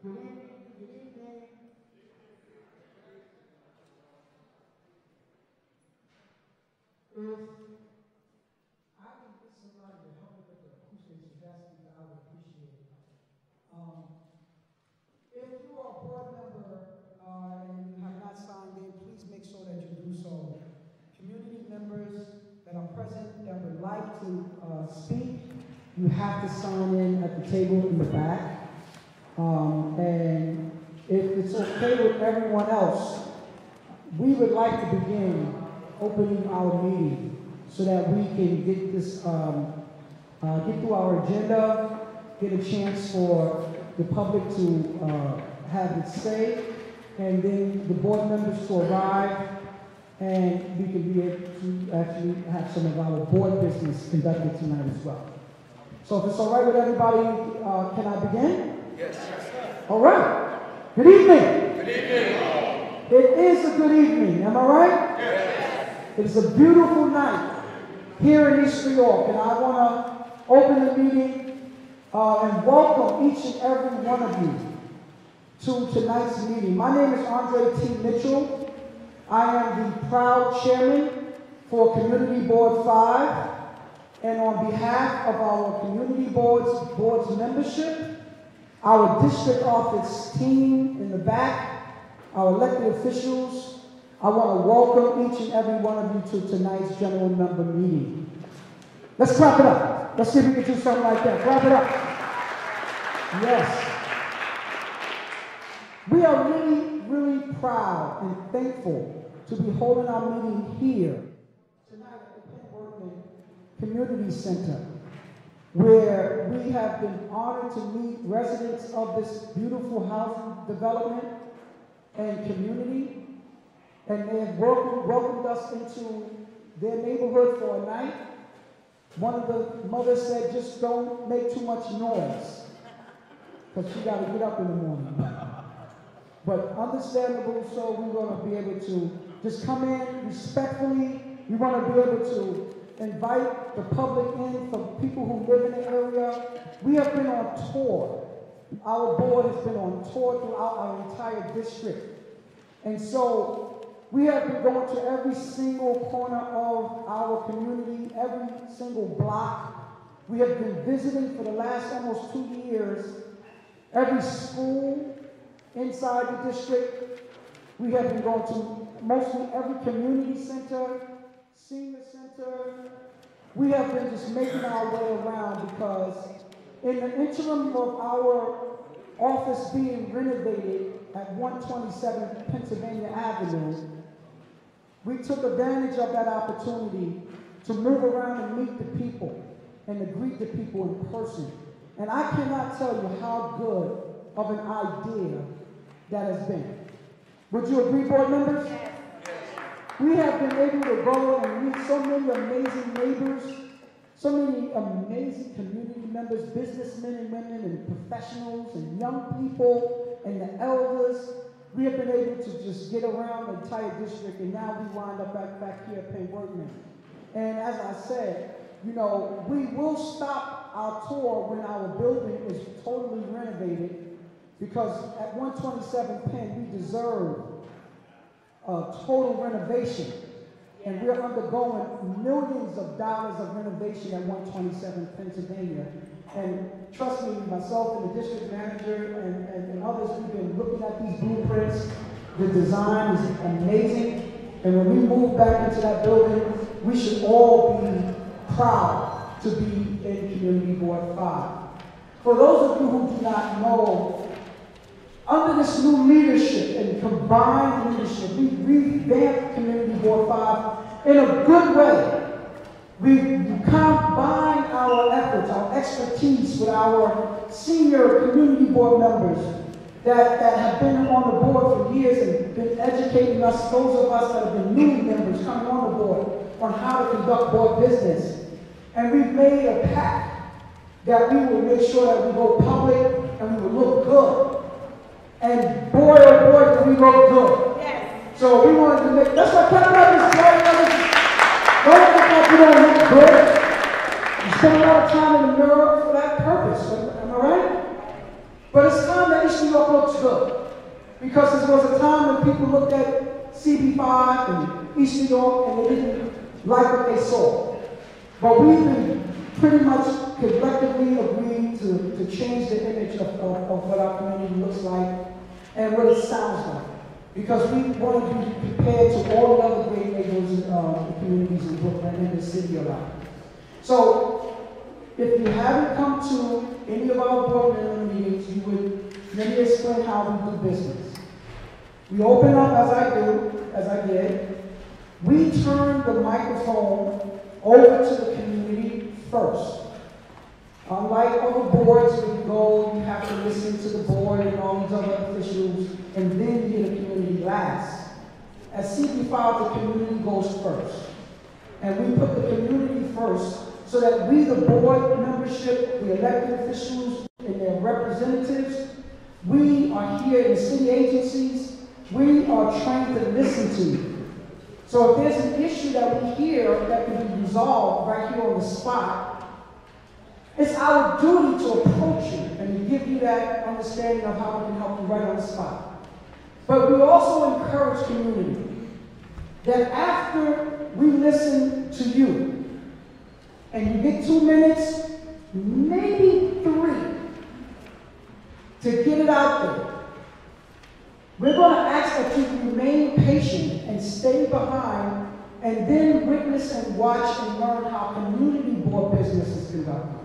If I can get somebody to help me with the acoustics, that's, I would appreciate. Um, if you are a board member, uh, and you have not signed in, please make sure that you do so. Community members that are present that would like to, uh, speak, you have to sign in at the table in the back. Um, and if it's okay with everyone else, we would like to begin opening our meeting so that we can get this, um, uh, get through our agenda, get a chance for the public to, uh, have its say, and then the board members to arrive, and we can be able to actually have some of our board business conducted tonight as well. So if it's all right with everybody, uh, can I begin? Yes. All right. Good evening. Good evening. It is a good evening. Am I right? Yes. It is a beautiful night here in East New York, and I want to open the meeting uh, and welcome each and every one of you to tonight's meeting. My name is Andre T. Mitchell. I am the proud chairman for Community Board 5, and on behalf of our community boards, board's membership, our district office team in the back, our elected officials, I want to welcome each and every one of you to tonight's general member meeting. Let's clap it up. Let's see if we can do something like that. Clap it up. Yes. We are really, really proud and thankful to be holding our meeting here tonight at the Penn Wortman Community Center, where we have been honored to meet residents of this beautiful housing development and community and they have welcomed, welcomed us into their neighborhood for a night. One of the mothers said, just don't make too much noise, because she got to get up in the morning. but understandable, so we're going to be able to just come in respectfully. We want to be able to invite the public in from people who live in the area. We have been on tour. Our board has been on tour throughout our entire district. And so we have been going to every single corner of our community, every single block. We have been visiting for the last almost two years every school inside the district. We have been going to mostly every community center, senior center. We have been just making our way around because in the interim of our office being renovated at 127 Pennsylvania Avenue, we took advantage of that opportunity to move around and meet the people and to greet the people in person. And I cannot tell you how good of an idea that has been. Would you agree, board members? We have been able to go and meet so many amazing neighbors, so many amazing community members, businessmen and women, and professionals, and young people, and the elders, we have been able to just get around the entire district, and now we wind up back, back here at Penn Wortman. And as I said, you know, we will stop our tour when our building is totally renovated because at 127 Penn, we deserve a total renovation. And we're undergoing millions of dollars of renovation at 127 Pennsylvania. And trust me, myself and the district manager and, and, and, others, we've been looking at these blueprints. The design is amazing. And when we move back into that building, we should all be proud to be in Community Board 5. For those of you who do not know, under this new leadership and combined leadership, we revamped Community Board 5 in a good way. We combine our efforts, our expertise with our senior community board members that, that have been on the board for years and been educating us, those of us that have been new members coming on the board, on how to conduct board business. And we've made a pact that we will make sure that we go public and we will look good. And boy, oh boy, do we look good. Yes. So we wanted to make, that's what Penn is don't look like you don't look good. You spend a lot of time in the mirror for that purpose. Am I right? But it's time that New York looks good. Because there was a time when people looked at CB5 and East New York and they didn't like what they saw. But we've been pretty much collectively agreed to, to change the image of, of, of what our community looks like and what it sounds like. Because we want to be prepared to all the other great neighborhoods, uh, communities in Brooklyn and the city around. So, if you haven't come to any of our board member meetings, you would, let me explain how we do business. We open up as I do, as I did. We turn the microphone over to the community first. Unlike other boards, where you go, you have to listen to the board and all these other officials, and then hear the community last. At CB5, the community goes first. And we put the community first so that we, the board membership, the elected officials, and their representatives, we are here in city agencies, we are trained to listen to you. So if there's an issue that we hear that can be resolved right here on the spot, it's our duty to approach you and give you that understanding of how we can help you right on the spot. But we also encourage community that after we listen to you and you get two minutes, maybe three, to get it out there, we're going to ask that you remain patient and stay behind and then witness and watch and learn how community board business is conducted.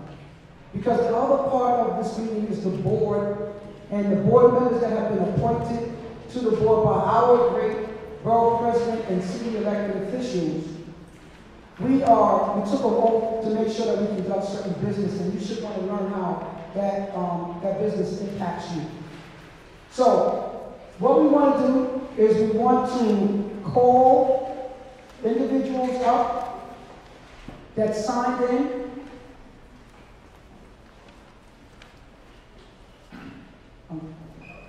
Because the other part of this meeting is the board and the board members that have been appointed to the board by our great borough president and city elected officials. We are, we took a vote to make sure that we conduct certain business and you should want to learn how that, um, that business impacts you. So, what we want to do is we want to call individuals up that signed in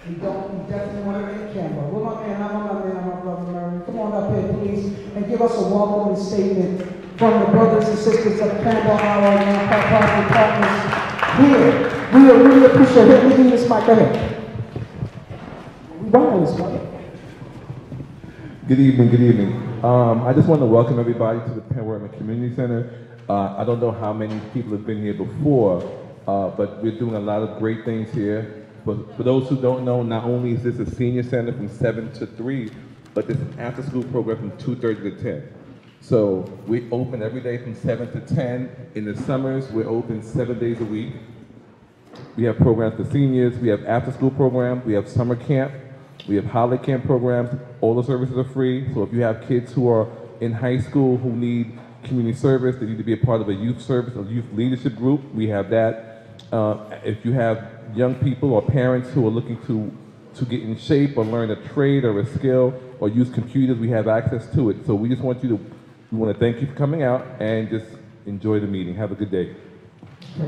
We don't, we definitely want to make camera. Where my man, I'm my man, my brother Murray. Come on up here, please, and give us a welcoming statement from the brothers and sisters of Campbell Hour and Party Partners here. We really appreciate it. Give you this mic. Go ahead. Good evening, good evening. Um, I just want to welcome everybody to the Penn Wortman Community Center. Uh, I don't know how many people have been here before, uh, but we're doing a lot of great things here. But for those who don't know, not only is this a senior center from 7 to 3, but it's an after-school program from 2.30 to 10. So we open every day from 7 to 10. In the summers, we're open seven days a week. We have programs for seniors. We have after-school programs. We have summer camp. We have holiday camp programs. All the services are free. So if you have kids who are in high school who need community service, they need to be a part of a youth service, a youth leadership group, we have that. Uh, if you have young people or parents who are looking to, to get in shape or learn a trade or a skill or use computers, we have access to it. So we just want you to, we want to thank you for coming out and just enjoy the meeting. Have a good day. So I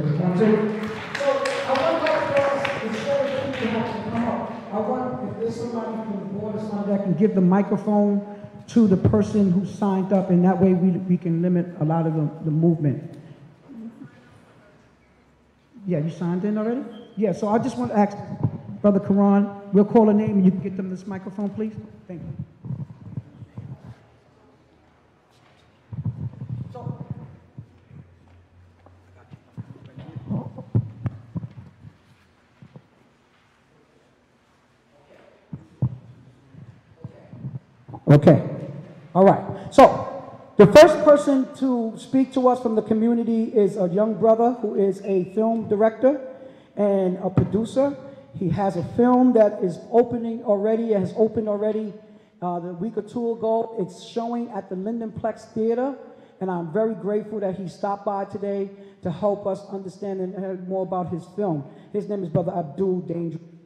want that instead of people having to come up, I want, if there's somebody from the board or somebody that can give the microphone to the person who signed up, and that way we, we can limit a lot of the, the movement. Yeah, you signed in already? Yeah, so I just want to ask Brother Karan, we'll call a name and you can get them this microphone, please. Thank you. Okay, all right. So, the first person to speak to us from the community is a young brother who is a film director and a producer. He has a film that is opening already, has opened already uh, the week or two ago. It's showing at the Lindenplex Theater, and I'm very grateful that he stopped by today to help us understand and more about his film. His name is Brother Abdul Dandridge.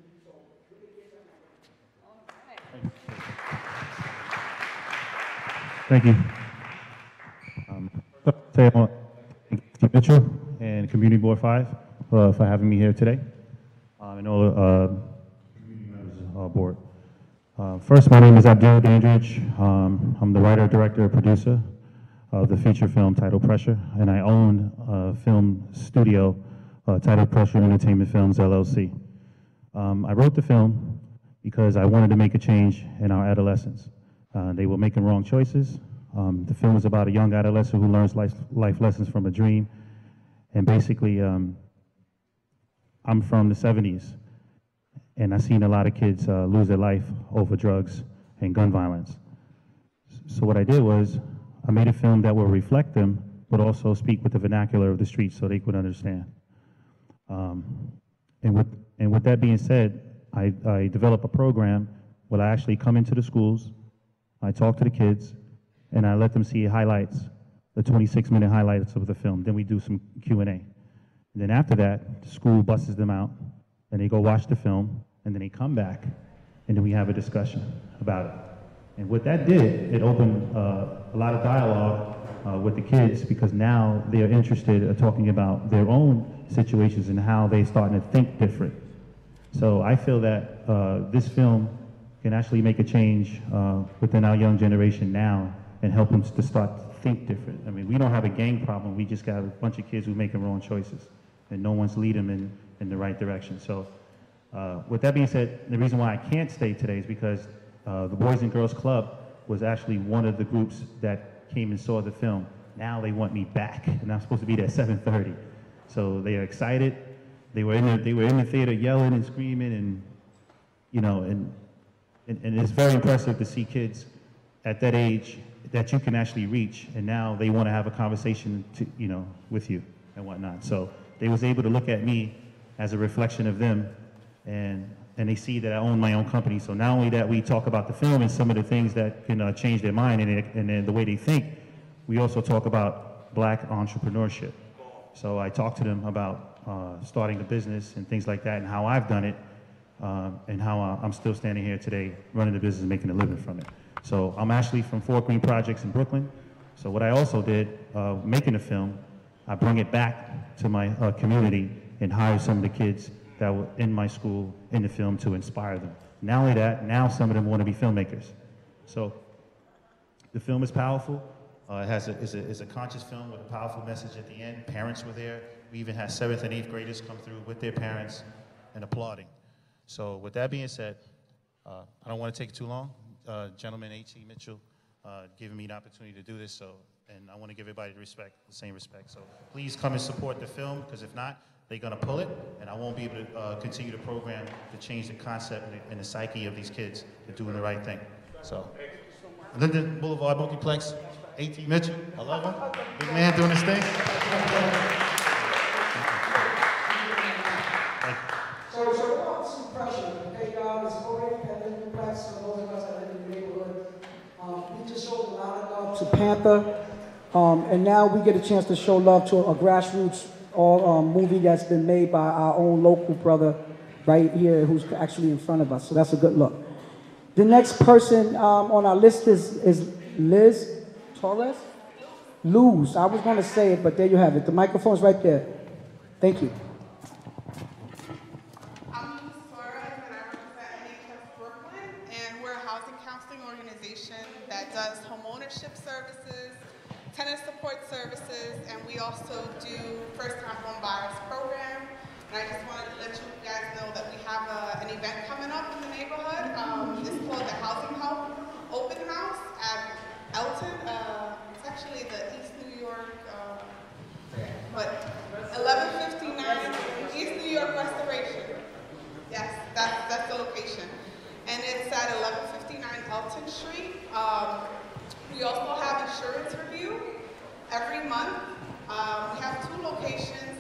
Thank you. Um, say I want to thank Mitchell and Community Board 5 uh, for having me here today, um, and all the uh, community members board. Uh, first, my name is Abdul Dandridge. Um, I'm the writer, director, producer of the feature film titled Pressure, and I own a film studio uh, titled Pressure Entertainment Films LLC. Um, I wrote the film because I wanted to make a change in our adolescents. Uh, they were making wrong choices. Um, the film is about a young adolescent who learns life, life lessons from a dream. And basically, um, I'm from the 70s, and I've seen a lot of kids uh, lose their life over drugs and gun violence. So what I did was I made a film that will reflect them, but also speak with the vernacular of the streets so they could understand. Um, and with and with that being said, I, I develop a program where I actually come into the schools, I talk to the kids, and I let them see highlights, the 26 minute highlights of the film. Then we do some Q and A. And then after that, the school buses them out, and they go watch the film, and then they come back, and then we have a discussion about it. And what that did, it opened uh, a lot of dialogue uh, with the kids because now they're interested in talking about their own situations and how they're starting to think different. So I feel that uh, this film can actually make a change uh, within our young generation now and help them to start to think different. I mean, we don't have a gang problem. We just got a bunch of kids who are making wrong choices, and no one's leading them in, in the right direction. So uh, with that being said, the reason why I can't stay today is because uh, the Boys and Girls Club was actually one of the groups that came and saw the film. Now they want me back, and I'm supposed to be there at 7:30. So they are excited. They were in the, they were in the theater yelling and screaming, and you know, and, and and it's very impressive to see kids at that age that you can actually reach, and now they want to have a conversation, to, you know, with you and whatnot. So they was able to look at me as a reflection of them, and and they see that I own my own company. So not only that we talk about the film and some of the things that can uh, change their mind and, it, and then the way they think, we also talk about black entrepreneurship. So I talk to them about uh, starting a business and things like that and how I've done it um, and how uh, I'm still standing here today running the business and making a living from it. So I'm actually from Fort Greene Projects in Brooklyn. So what I also did, uh, making the film, I bring it back to my uh, community and hire some of the kids that were in my school in the film to inspire them. Not only that, now some of them want to be filmmakers. So the film is powerful. Uh, it has a, it's, a, it's a conscious film with a powerful message at the end. Parents were there. We even had seventh and eighth graders come through with their parents and applauding. So with that being said, uh, I don't want to take too long. Uh, gentleman H.E. Mitchell uh, giving me an opportunity to do this, so and I want to give everybody the respect, the same respect. So please come and support the film, because if not, they're going to pull it, and I won't be able to uh, continue the program to change the concept and the, and the psyche of these kids to doing the right thing. So, Linden Boulevard Multiplex, A.T. Mitchell, I love him. Big man doing his thing. So, so we're on some pressure, okay, guys, it's already at Linden Plex, for those of us that live in the neighborhood. Um, we just showed a lot of love to Panther, um, and now we get a chance to show love to a grassroots, all, um, movie that's been made by our own local brother right here, who's actually in front of us, so that's a good look. The next person, um, on our list is, is Liz Torres? Luz, I was gonna say it, but there you have it, the microphone's right there. Thank you. And I just wanted to let you guys know that we have a, an event coming up in the neighborhood. Um, it's called the Housing Help Open House at Elton. Uh, it's actually the East New York. Uh, but 1159 East New York Restoration. Yes, that's, that's the location. And it's at 1159 Elton Street. Um, we also have insurance review every month. Um, we have two locations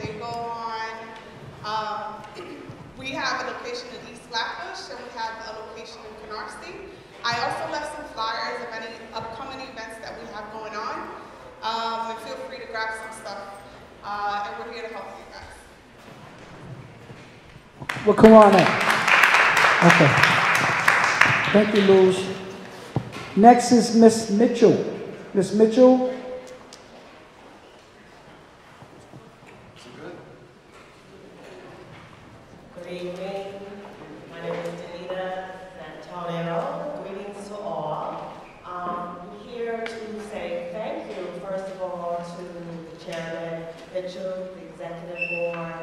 they go on, um, we have a location in East Flatbush and we have a location in Canarsie. I also left some flyers of any upcoming events that we have going on. Um, and feel free to grab some stuff. Uh, and we're here to help you guys. Well, come on in. Okay. Thank you, Luz. Next is Miss Mitchell. Miss Mitchell? Good evening. My name is Danita Santonero. Greetings to all. Um, I'm here to say thank you, first of all, to the chairman, Mitchell, the executive board,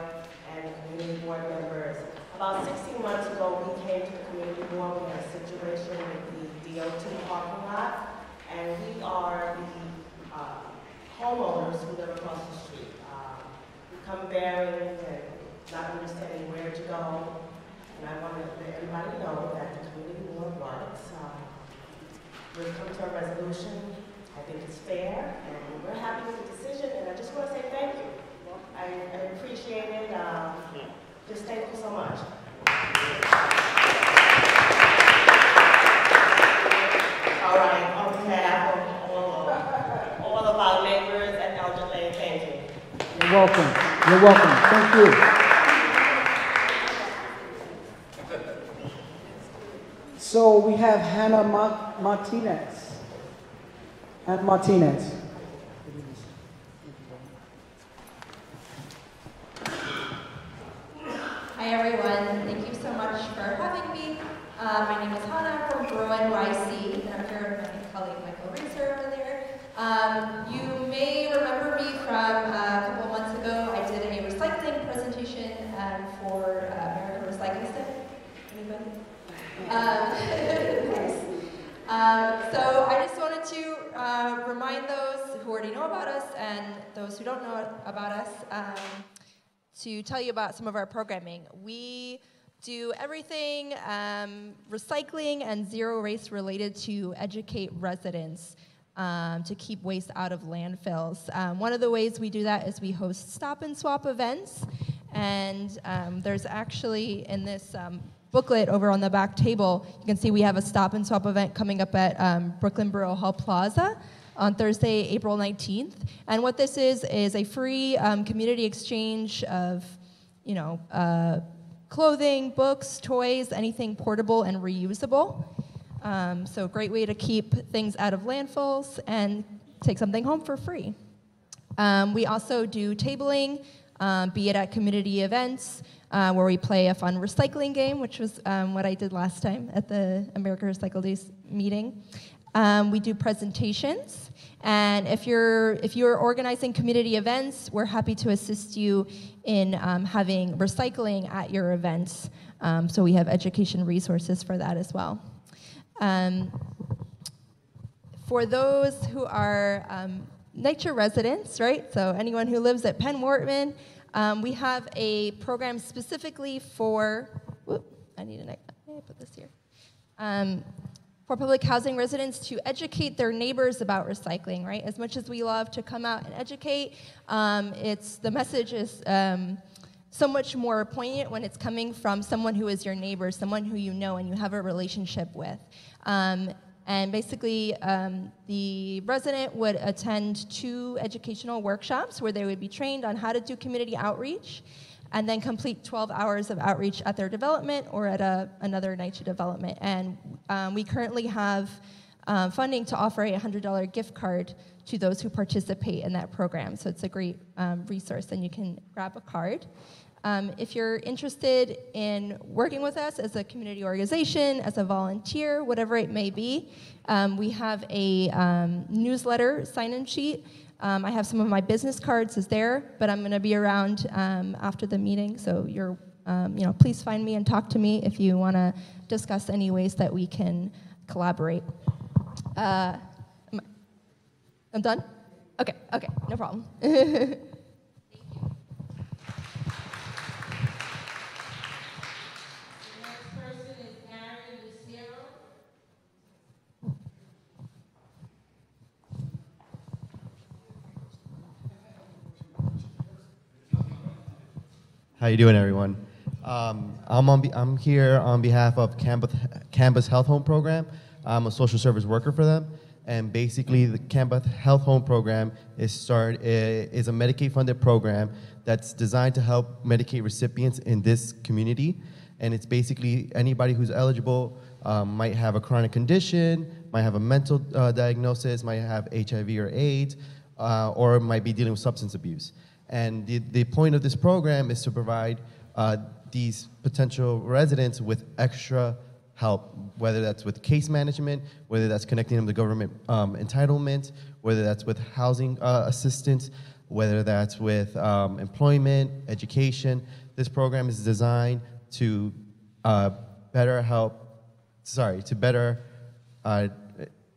and community board members. About we came to the community board, we had a situation with the DOT parking lot, and we are the uh, homeowners who live across the street. Uh, We come bearing and not understanding where to go, and I want to let everybody know that the community board works. Uh, We've to a resolution, I think it's fair, and we're happy with the decision, and I just want to say thank you. I I appreciate it, um, just thank you so much. All right, on behalf of all of, our neighbors at Elder Lane, thank you. You're welcome. You're welcome. Thank you. So we have Hannah Ma- Martinez. Hannah Martinez. Hi everyone, thank you so much for having me. Uh, my name is Hannah from Grow NYC, and I'm here with my colleague Michael Reeser over there. Um, you may remember me from uh, a couple of months ago. I did a recycling presentation um, for uh, American Recycling Stick. Anybody? Um. Um, so I just wanted to uh, remind those who already know about us and those who don't know about us um, to tell you about some of our programming. We do everything um, recycling and zero waste related to educate residents um, to keep waste out of landfills. Um, one of the ways we do that is we host stop and swap events. And um, there's actually in this um, booklet over on the back table, you can see we have a stop and swap event coming up at um, Brooklyn Borough Hall Plaza on Thursday, April 19th. And what this is is a free um, community exchange of, you know, uh, clothing, books, toys, anything portable and reusable. Um, so a great way to keep things out of landfills and take something home for free. Um, we also do tabling, um, be it at community events, uh, where we play a fun recycling game, which was um, what I did last time at the America Recycle Days meeting. Um, we do presentations, and if you're if you're organizing community events, we're happy to assist you in um, having recycling at your events. Um, so we have education resources for that as well. Um, for those who are NYCHA residents, right? So anyone who lives at Penn um, we have a program specifically for. Whoop, I need an. I put this here. Um, for public housing residents to educate their neighbors about recycling, right? As much as we love to come out and educate, um, it's the message is um, so much more poignant when it's coming from someone who is your neighbor, someone who you know and you have a relationship with. Um, and basically, um, the resident would attend two educational workshops where they would be trained on how to do community outreach and then complete 12 hours of outreach at their development or at a, another NYCHA development. And um, we currently have um, funding to offer a $100 gift card to those who participate in that program. So it's a great um, resource, and you can grab a card. Um, if you're interested in working with us as a community organization, as a volunteer, whatever it may be, um, we have a um, newsletter sign in sheet. Um, I have some of my business cards is there, but I'm going to be around um, after the meeting, so you're, um, you know, please find me and talk to me if you want to discuss any ways that we can collaborate. Uh, I'm done. Okay. Okay. No problem. How you doing, everyone? Um, I'm, on I'm here on behalf of Campus Health Home Program. I'm a social service worker for them, and basically the Campus Health Home Program is start is a Medicaid-funded program that's designed to help Medicaid recipients in this community, and it's basically anybody who's eligible um, might have a chronic condition, might have a mental uh, diagnosis, might have HIV or AIDS, uh, or might be dealing with substance abuse. And the, the point of this program is to provide uh, these potential residents with extra help, whether that's with case management, whether that's connecting them to government um, whether that's with housing uh, assistance, whether that's with um, employment, education. This program is designed to uh, better help, sorry, to better, uh,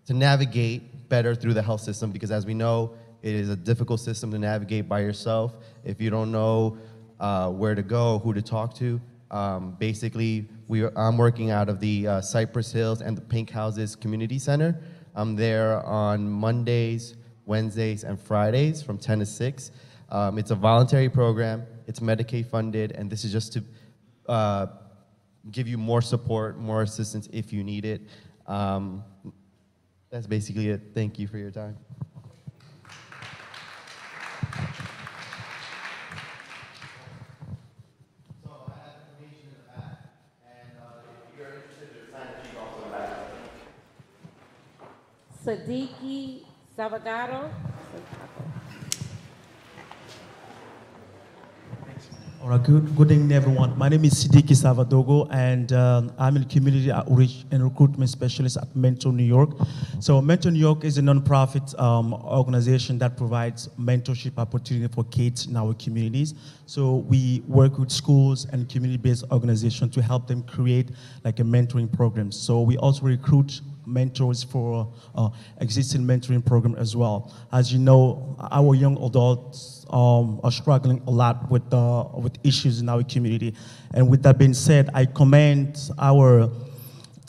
to navigate better through the health system because as we know, it is a difficult system to navigate by yourself. If you don't know uh, where to go, who to talk to, um, basically, we are, I'm working out of the uh, Cypress Hills and the Pink Houses Community Center. I'm there on Mondays, Wednesdays, and Fridays from 10 to 6. Um, it's a voluntary program. It's Medicaid funded, and this is just to uh, give you more support, more assistance if you need it. Um, that's basically it. Thank you for your time. Siddiqui Salgado. All right, good, good evening, everyone. My name is Siddiqui Savadogo, and um, I'm a community outreach and recruitment specialist at Mentor New York. So, Mentor New York is a nonprofit um, organization that provides mentorship opportunity for kids in our communities. So, we work with schools and community-based organizations to help them create like a mentoring program. So, we also recruit mentors for uh, existing mentoring program as well. As you know, our young adults um, are struggling a lot with uh, with issues in our community. And with that being said, I commend our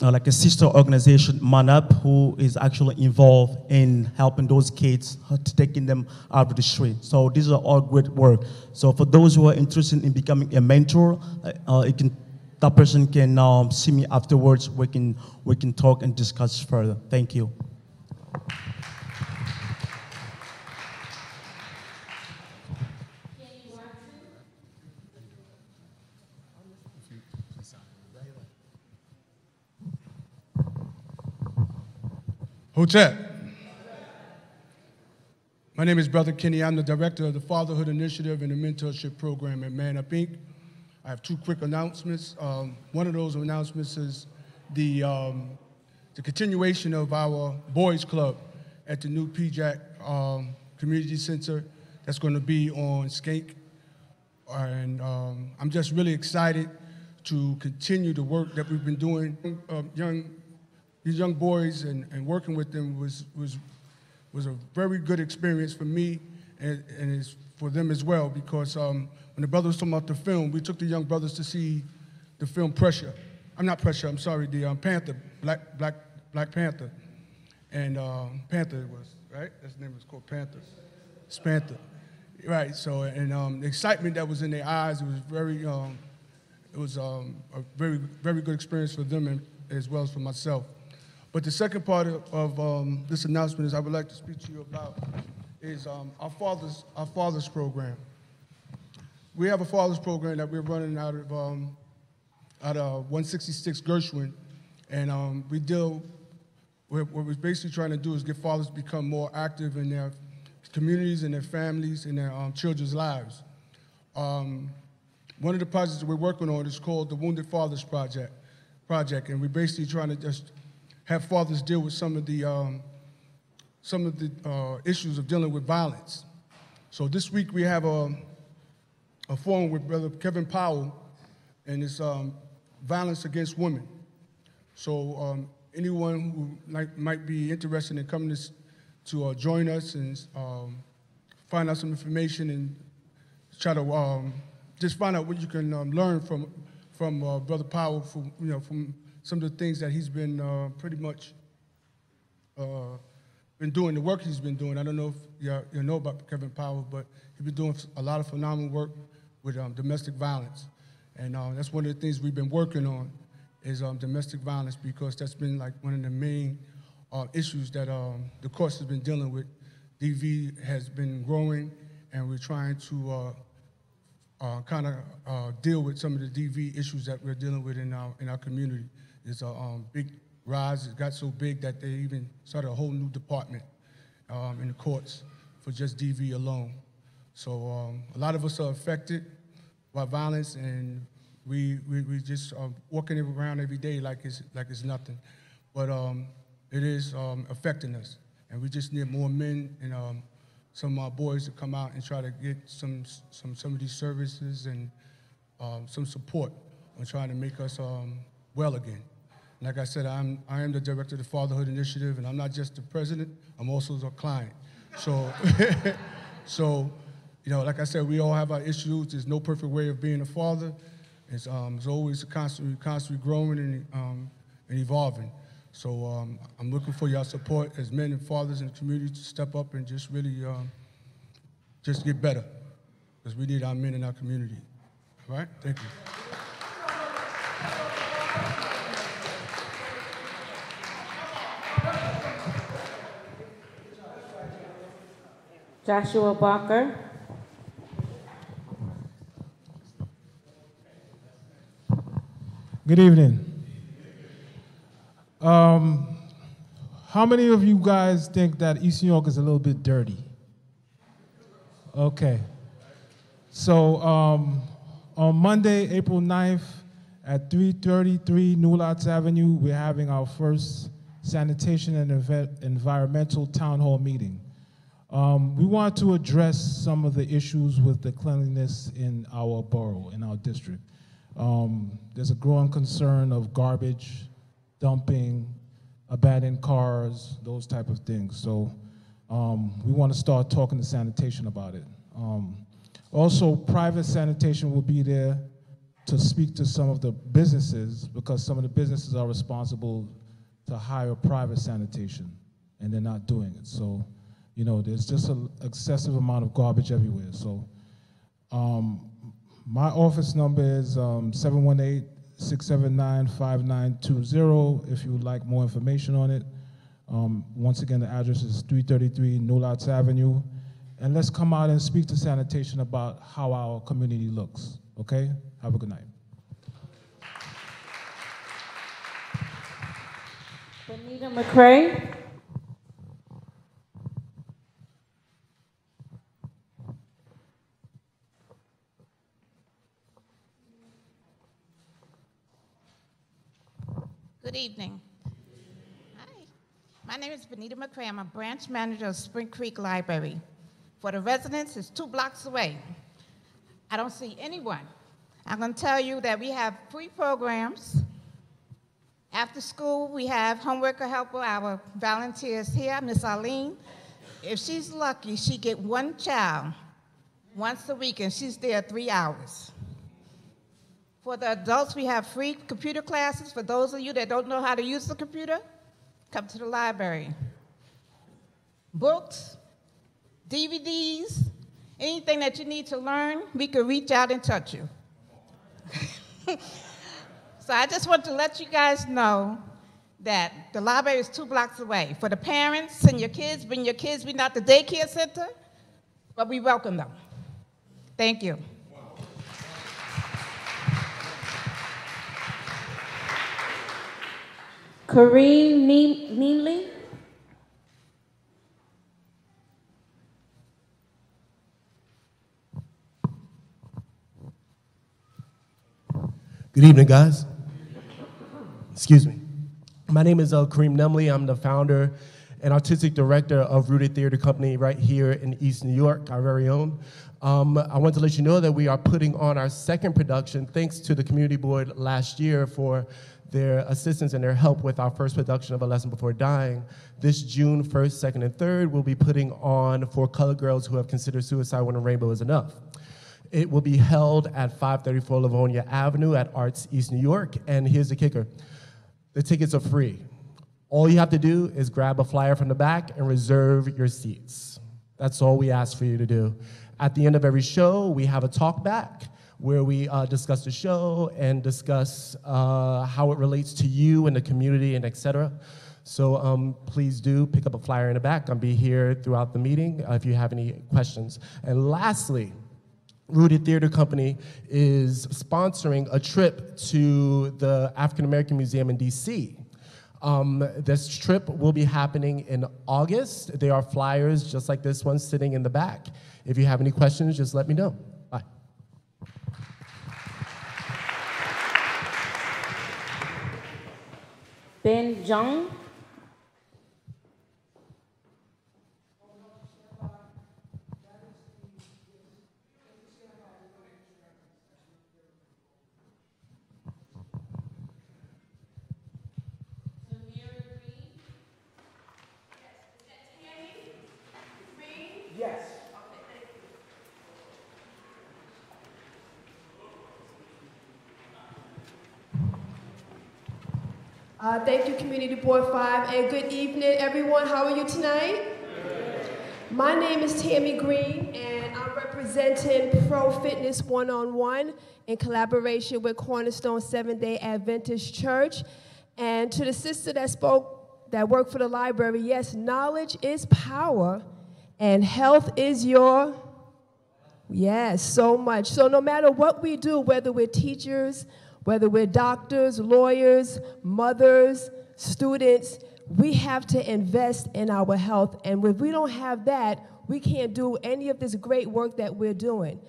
uh, like a sister organization, ManUp, who is actually involved in helping those kids, uh, taking them out of the street. So these are all great work. So for those who are interested in becoming a mentor, uh, it can that person can um, see me afterwards. We can, we can talk and discuss further. Thank you. Hotep. My name is Brother Kenny. I'm the director of the Fatherhood Initiative and the Mentorship Program at Man Up Inc. I have two quick announcements. Um, one of those announcements is the, um, the continuation of our boys club at the new PJAC um, Community Center. That's going to be on Schenck. And um, I'm just really excited to continue the work that we've been doing. Uh, young, these young boys and, and working with them was, was, was a very good experience for me and, and it's for them as well because um, when the brothers was talking about the film, we took the young brothers to see the film Pressure. I'm not Pressure, I'm sorry, the um, Panther, Black, Black, Black Panther. And um, Panther was, right? That's the name was called Panther. It's Panther. Right, so, and um, the excitement that was in their eyes, it was very, um, it was um, a very, very good experience for them and, as well as for myself. But the second part of, of this announcement is I would like to speak to you about is our fathers, our fathers program. We have a fathers program that we're running out of um, out of 166 Gershwin, and um, we deal. What we're basically trying to do is get fathers to become more active in their communities and their families and their um, children's lives. Um, one of the projects that we're working on is called the Wounded Fathers Project. Project, and we're basically trying to just have fathers deal with some of the um, some of the uh, issues of dealing with violence. So this week we have a, a forum with Brother Kevin Powell, and it's um, violence against women. So um, anyone who might, might be interested in coming to, to uh, join us and um, find out some information and try to um, just find out what you can um, learn from from uh, Brother Powell, from you know from some of the things that he's been uh, pretty much uh, been doing the work he's been doing. I don't know if you, you know about Kevin Powell, but he's been doing a lot of phenomenal work with um, domestic violence. And uh, that's one of the things we've been working on is um, domestic violence because that's been like one of the main uh, issues that um, the courts has been dealing with. DV has been growing, and we're trying to uh, uh, kind of uh, deal with some of the DV issues that we're dealing with in our, in our community. It's a um, big rise. It got so big that they even started a whole new department in the courts for just DV alone. So um, a lot of us are affected by violence, and we we, we just are walking around every day like it's like it's nothing. But um, it is um, affecting us, and we just need more men and um, some of our boys to come out and try to get some some some of these services and um, some support on trying to make us well again. Like I said, I'm, I am the director of the Fatherhood Initiative, and I'm not just the president, I'm also the client. So, so, you know, like I said, we all have our issues. There's no perfect way of being a father. It's, um, it's always constantly, constantly growing and, um, and evolving. So um, I'm looking for your support as men and fathers in the community to step up and just really um, just get better, because we need our men in our community. All right? Thank you. Joshua Barker. Good evening. Um, how many of you guys think that East New York is a little bit dirty? Okay. So um, on Monday, April 9th, at 333 New Lots Avenue, we're having our first sanitation and Enve- environmental town hall meeting. Um, we want to address some of the issues with the cleanliness in our borough, in our district. Um, there's a growing concern of garbage, dumping, abandoned cars, those type of things. So um, we want to start talking to sanitation about it. Um, also, private sanitation will be there to speak to some of the businesses because some of the businesses are responsible to hire private sanitation and they're not doing it. So, you know, there's just an excessive amount of garbage everywhere. So, um, my office number is um, 718 679 5920 if you would like more information on it. Um, once again, the address is 333 New Lots Avenue. And let's come out and speak to sanitation about how our community looks. Okay? Have a good night. Benita McCray. Evening. Hi. My name is Benita McCray. I'm a branch manager of Spring Creek Library. For the residents, it's two blocks away. I don't see anyone. I'm going to tell you that we have free programs. After school, we have homework helper, our volunteers here, Miss Arlene. If she's lucky, she get one child once a week, and she's there three hours. For the adults, we have free computer classes. For those of you that don't know how to use the computer, come to the library. Books, DVDs, anything that you need to learn, we can reach out and touch you. so I just want to let you guys know that the library is two blocks away. For the parents, send your kids, bring your kids. We're not the daycare center, but we welcome them. Thank you. Kareem Ne- Neely. Good evening, guys. Excuse me. My name is uh, Kareem Nemley. I'm the founder and artistic director of Rooted Theater Company right here in East New York, our very own. Um, I want to let you know that we are putting on our second production thanks to the community board last year for their assistance and their help with our first production of A Lesson Before Dying. This June 1st, 2nd, and 3rd, we'll be putting on For Colored Girls Who Have Considered Suicide When a Rainbow Is Enough. It will be held at 534 Livonia Avenue at Arts East New York. And here's the kicker the tickets are free. All you have to do is grab a flyer from the back and reserve your seats. That's all we ask for you to do. At the end of every show, we have a talk back where we uh, discuss the show and discuss uh, how it relates to you and the community and et cetera. So um, please do pick up a flyer in the back. I'll be here throughout the meeting uh, if you have any questions. And lastly, Rooted Theater Company is sponsoring a trip to the African American Museum in DC. Um, this trip will be happening in August. There are flyers just like this one sitting in the back. If you have any questions, just let me know. Ben Jong. Uh, thank you, Community Board 5, and good evening, everyone. How are you tonight? My name is Tammy Green, and I'm representing Pro Fitness One on One in collaboration with Cornerstone Seventh day Adventist Church. And to the sister that spoke, that worked for the library, yes, knowledge is power, and health is your. Yes, so much. So, no matter what we do, whether we're teachers, whether we're doctors, lawyers, mothers, students, we have to invest in our health. And if we don't have that, we can't do any of this great work that we're doing.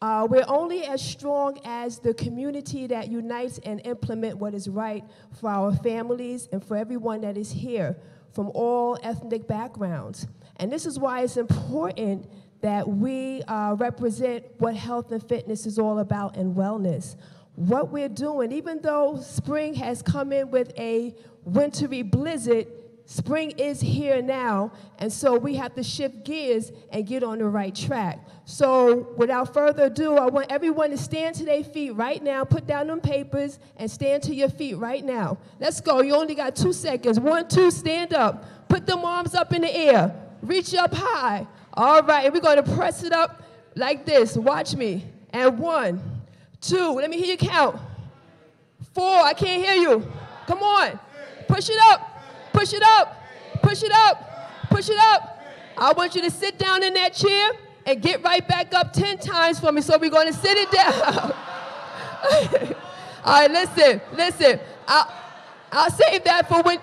Uh, we're only as strong as the community that unites and implement what is right for our families and for everyone that is here from all ethnic backgrounds. And this is why it's important that we uh, represent what health and fitness is all about and wellness what we're doing. Even though spring has come in with a wintry blizzard, spring is here now, and so we have to shift gears and get on the right track. So, without further ado, I want everyone to stand to their feet right now, put down them papers, and stand to your feet right now. Let's go. You only got two seconds. One, two, stand up. Put them arms up in the air. Reach up high. All right, and we're going to press it up like this. Watch me. And one, two, let me hear you count. Four, I can't hear you. Come on. Push it up. Push it up. Push it up. Push it up. I want you to sit down in that chair and get right back up 10 times for me. So we're going to sit it down. All right, listen, listen. I'll, I'll save that for when.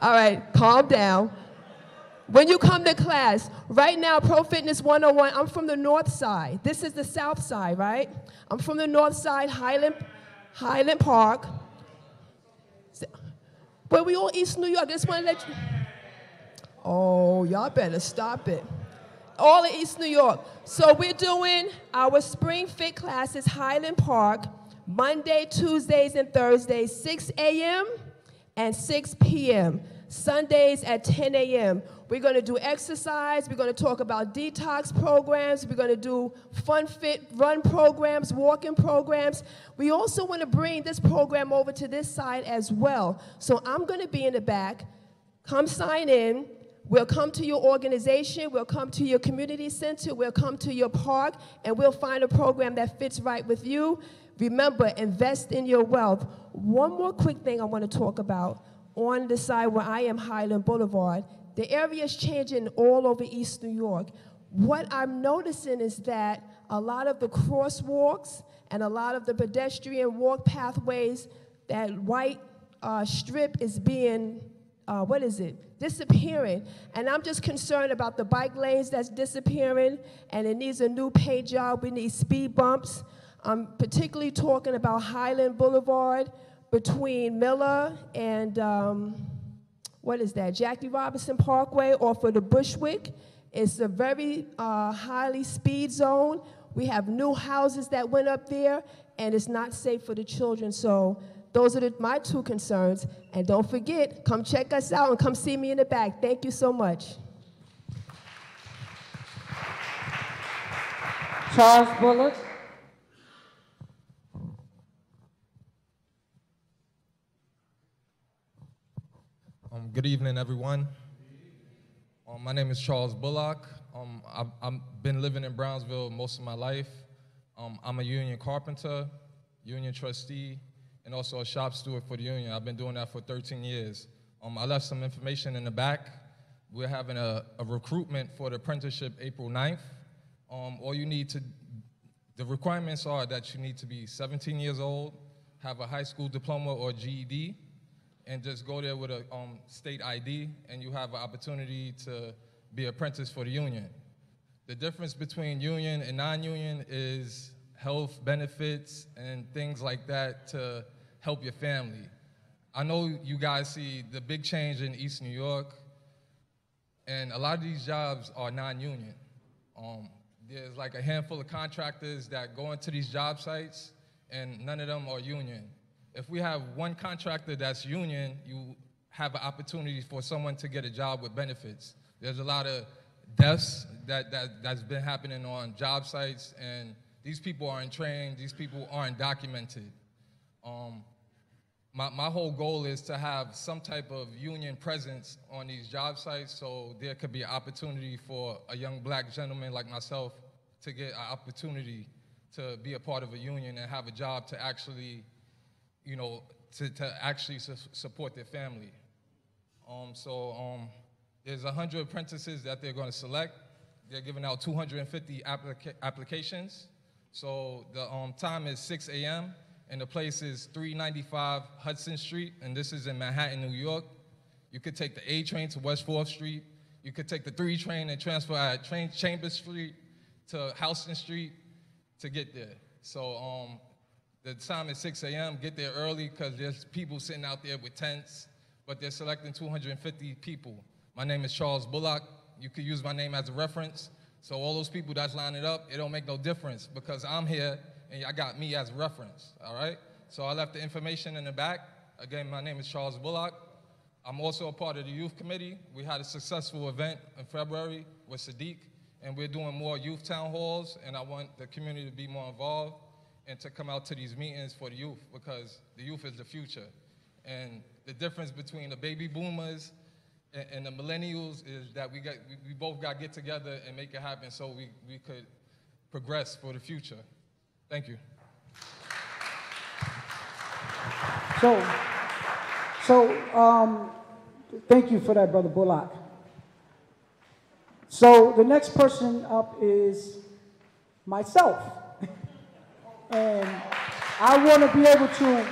All right, calm down. When you come to class, right now, Pro Fitness 101, I'm from the north side. This is the south side, right? I'm from the north side, Highland, Highland Park. But we all East New York. I just want to let you. Oh, y'all better stop it. All in East New York. So we're doing our spring fit classes, Highland Park, Monday, Tuesdays, and Thursdays, 6 a.m. and 6 p.m. Sundays at 10 a.m. We're going to do exercise. We're going to talk about detox programs. We're going to do fun fit run programs, walking programs. We also want to bring this program over to this side as well. So I'm going to be in the back. Come sign in. We'll come to your organization, we'll come to your community center, we'll come to your park, and we'll find a program that fits right with you. Remember, invest in your wealth. One more quick thing I want to talk about on the side where I am, Highland Boulevard. The area is changing all over East New York. What I'm noticing is that a lot of the crosswalks and a lot of the pedestrian walk pathways, that white uh, strip is being, uh, what is it, disappearing. And I'm just concerned about the bike lanes that's disappearing, and it needs a new paint job. We need speed bumps. I'm particularly talking about Highland Boulevard between Miller and um, what is that, Jackie Robinson Parkway or for the Bushwick. It's a very uh, highly speed zone. We have new houses that went up there, and it's not safe for the children. So those are the, my two concerns. And don't forget, come check us out and come see me in the back. Thank you so much. Charles Bullock. Good evening, everyone. Um, my name is Charles Bullock. Um, I've, I've, been living in Brownsville most of my life. Um, I'm a union carpenter, union trustee, and also a shop steward for the union. I've been doing that for 13 years. Um, I left some information in the back. We're having a, a recruitment for the apprenticeship April 9th. Um, all you need to, the requirements are that you need to be 17 years old, have a high school diploma or GED, and just go there with a um, state ID, and you have an opportunity to be apprentice for the union. The difference between union and non-union is health benefits and things like that to help your family. I know you guys see the big change in East New York, and a lot of these jobs are non-union. Um, there's like a handful of contractors that go into these job sites, and none of them are union if we have one contractor that's union, you have an opportunity for someone to get a job with benefits. There's a lot of deaths that, that, that's been happening on job sites, and these people aren't trained, these people aren't documented. Um, my, my whole goal is to have some type of union presence on these job sites so there could be an opportunity for a young black gentleman like myself to get an opportunity to be a part of a union and have a job to actually, you know, to, to actually su- support their family. Um, so um, there's 100 apprentices that they're going to select. They're giving out 250 applica- applications. So the um, time is 6 a.m. and the place is 395 Hudson Street, and this is in Manhattan, New York. You could take the A train to West 4th Street. You could take the 3 train and transfer at train Chambers Street to Houston Street to get there. So um, the time is 6 a.m. Get there early because there's people sitting out there with tents, but they're selecting 250 people. My name is Charles Bullock. You could use my name as a reference. So all those people that's lining up, it don't make no difference because I'm here and I got me as a reference. All right. So I left the information in the back. Again, my name is Charles Bullock. I'm also a part of the youth committee. We had a successful event in February with Sadiq, and we're doing more youth town halls, and I want the community to be more involved and to come out to these meetings for the youth because the youth is the future. And the difference between the baby boomers and, and the millennials is that we, got, we, we both got to get together and make it happen so we, we could progress for the future. Thank you. So, so um, thank you for that, Brother Bullock. So the next person up is myself. And I want to be able to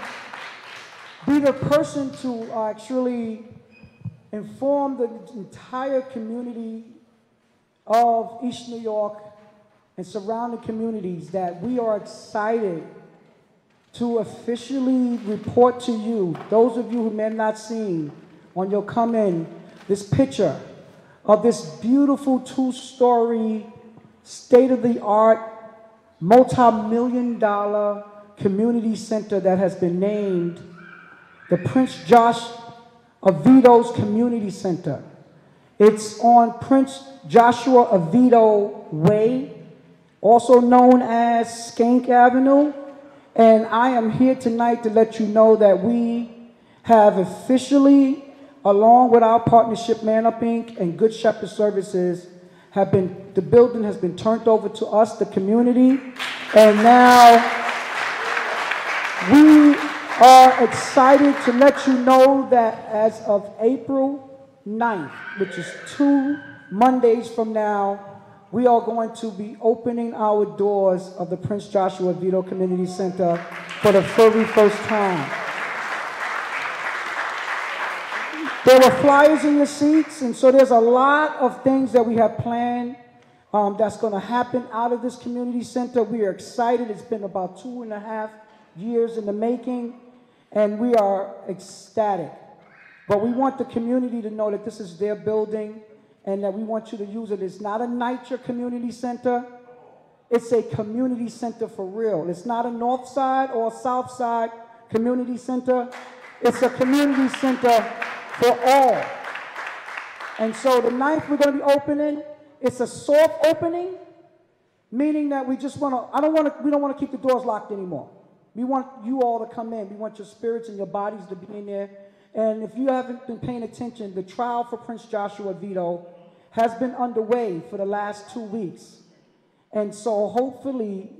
be the person to uh, actually inform the entire community of East New York and surrounding communities that we are excited to officially report to you, those of you who may have not seen on your come in, this picture of this beautiful two story, state of the art, multi million dollar community center that has been named the Prince Josh Avitto's Community Center. It's on Prince Joshua Avitto Way, also known as Schenck Avenue. And I am here tonight to let you know that we have officially, along with our partnership, Man Up Inc. and Good Shepherd Services, have been, the building has been turned over to us, the community. And now we are excited to let you know that as of April 9th, which is two Mondays from now, we are going to be opening our doors of the Prince Joshua Avitto Community Center for the very first time. There were flyers in the seats, and so there's a lot of things that we have planned um, that's going to happen out of this community center. We are excited. It's been about two and a half years in the making, and we are ecstatic. But we want the community to know that this is their building and that we want you to use it. It's not a NYCHA community center. It's a community center for real. It's not a north side or a south side community center. It's a community center for all. And so the ninth we're going to be opening. It's a soft opening, meaning that we just want to. I don't want to. We don't want to keep the doors locked anymore. We want you all to come in. We want your spirits and your bodies to be in there. And if you haven't been paying attention, the trial for Prince Joshua Avitto has been underway for the last two weeks. And so hopefully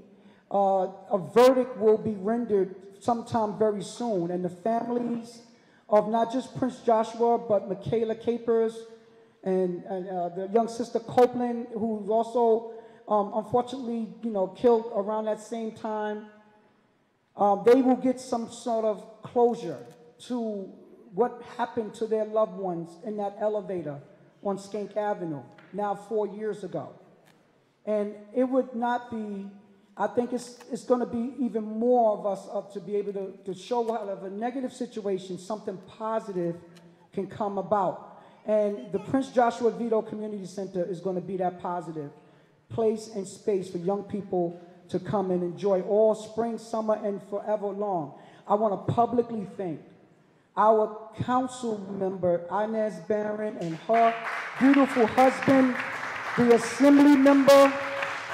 uh, a verdict will be rendered sometime very soon. And the families of not just Prince Joshua, but Michaela Capers and, and uh, the young sister Copeland, who was also um, unfortunately, you know, killed around that same time, um, they will get some sort of closure to what happened to their loved ones in that elevator on Schenck Avenue now four years ago. And it would not be, I think it's, it's going to be even more of us up to be able to, to show out of a negative situation, something positive can come about. And the Prince Joshua Avitto Community Center is going to be that positive place and space for young people to come and enjoy all spring, summer, and forever long. I want to publicly thank our council member, Inez Barron, and her beautiful husband, the Assembly member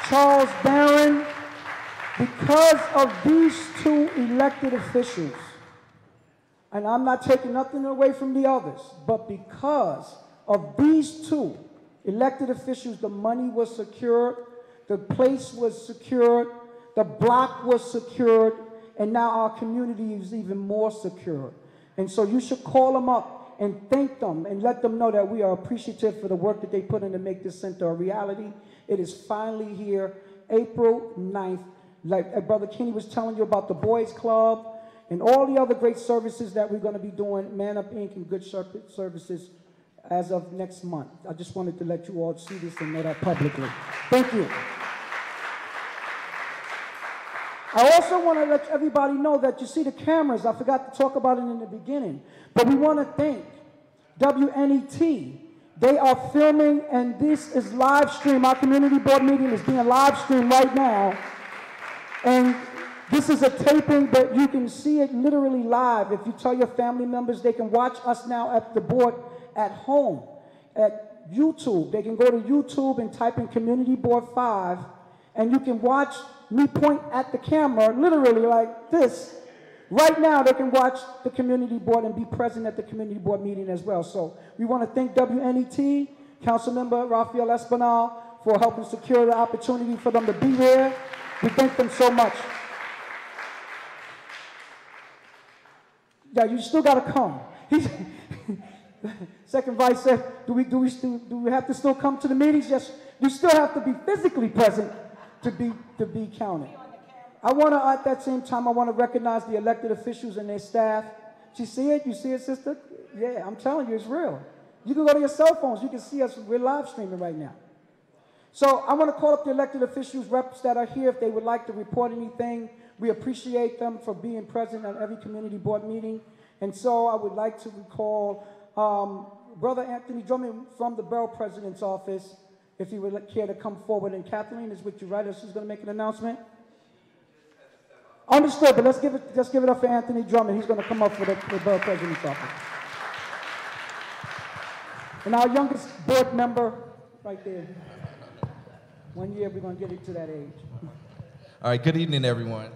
Charles Barron, because of these two elected officials, and I'm not taking nothing away from the others, but because of these two elected officials, the money was secured, the place was secured, the block was secured, and now our community is even more secure. And so you should call them up and thank them and let them know that we are appreciative for the work that they put in to make this center a reality. It is finally here, April 9th. Like uh, Brother Kenny was telling you about the Boys Club and all the other great services that we're going to be doing, Man Up Inc. and Good Ser- Services as of next month. I just wanted to let you all see this and know that publicly. Thank you. I also want to let everybody know that you see the cameras. I forgot to talk about it in the beginning, but we want to thank WNET. They are filming, and this is live stream. Our community board meeting is being live streamed right now, and this is a taping, but you can see it literally live. If you tell your family members, they can watch us now at the board at home at YouTube. They can go to YouTube and type in Community Board 5, and you can watch me point at the camera, literally like this. Right now, they can watch the community board and be present at the community board meeting as well. So we want to thank WNET, Councilmember Rafael Espinal, for helping secure the opportunity for them to be here. We thank them so much. Yeah, you still got to come. Second Vice said, do we, do, we still, do we have to still come to the meetings? Yes, you still have to be physically present to be, to be counted. I want to, at that same time, I want to recognize the elected officials and their staff. You see it? You see it, sister? Yeah, I'm telling you, it's real. You can go to your cell phones. You can see us. We're live streaming right now. So I want to call up the elected officials, reps that are here, if they would like to report anything. We appreciate them for being present at every community board meeting. And so I would like to recall um, Brother Anthony Drummond from the Borough President's office, if he would care to come forward. And Kathleen is with you, right? She's going to make an announcement. Understood, but let's give it, let's give it up for Anthony Drummond. He's going to come up for the, the Borough President's office. And our youngest board member, right there. One year, we're going to get it to that age. All right, good evening, everyone.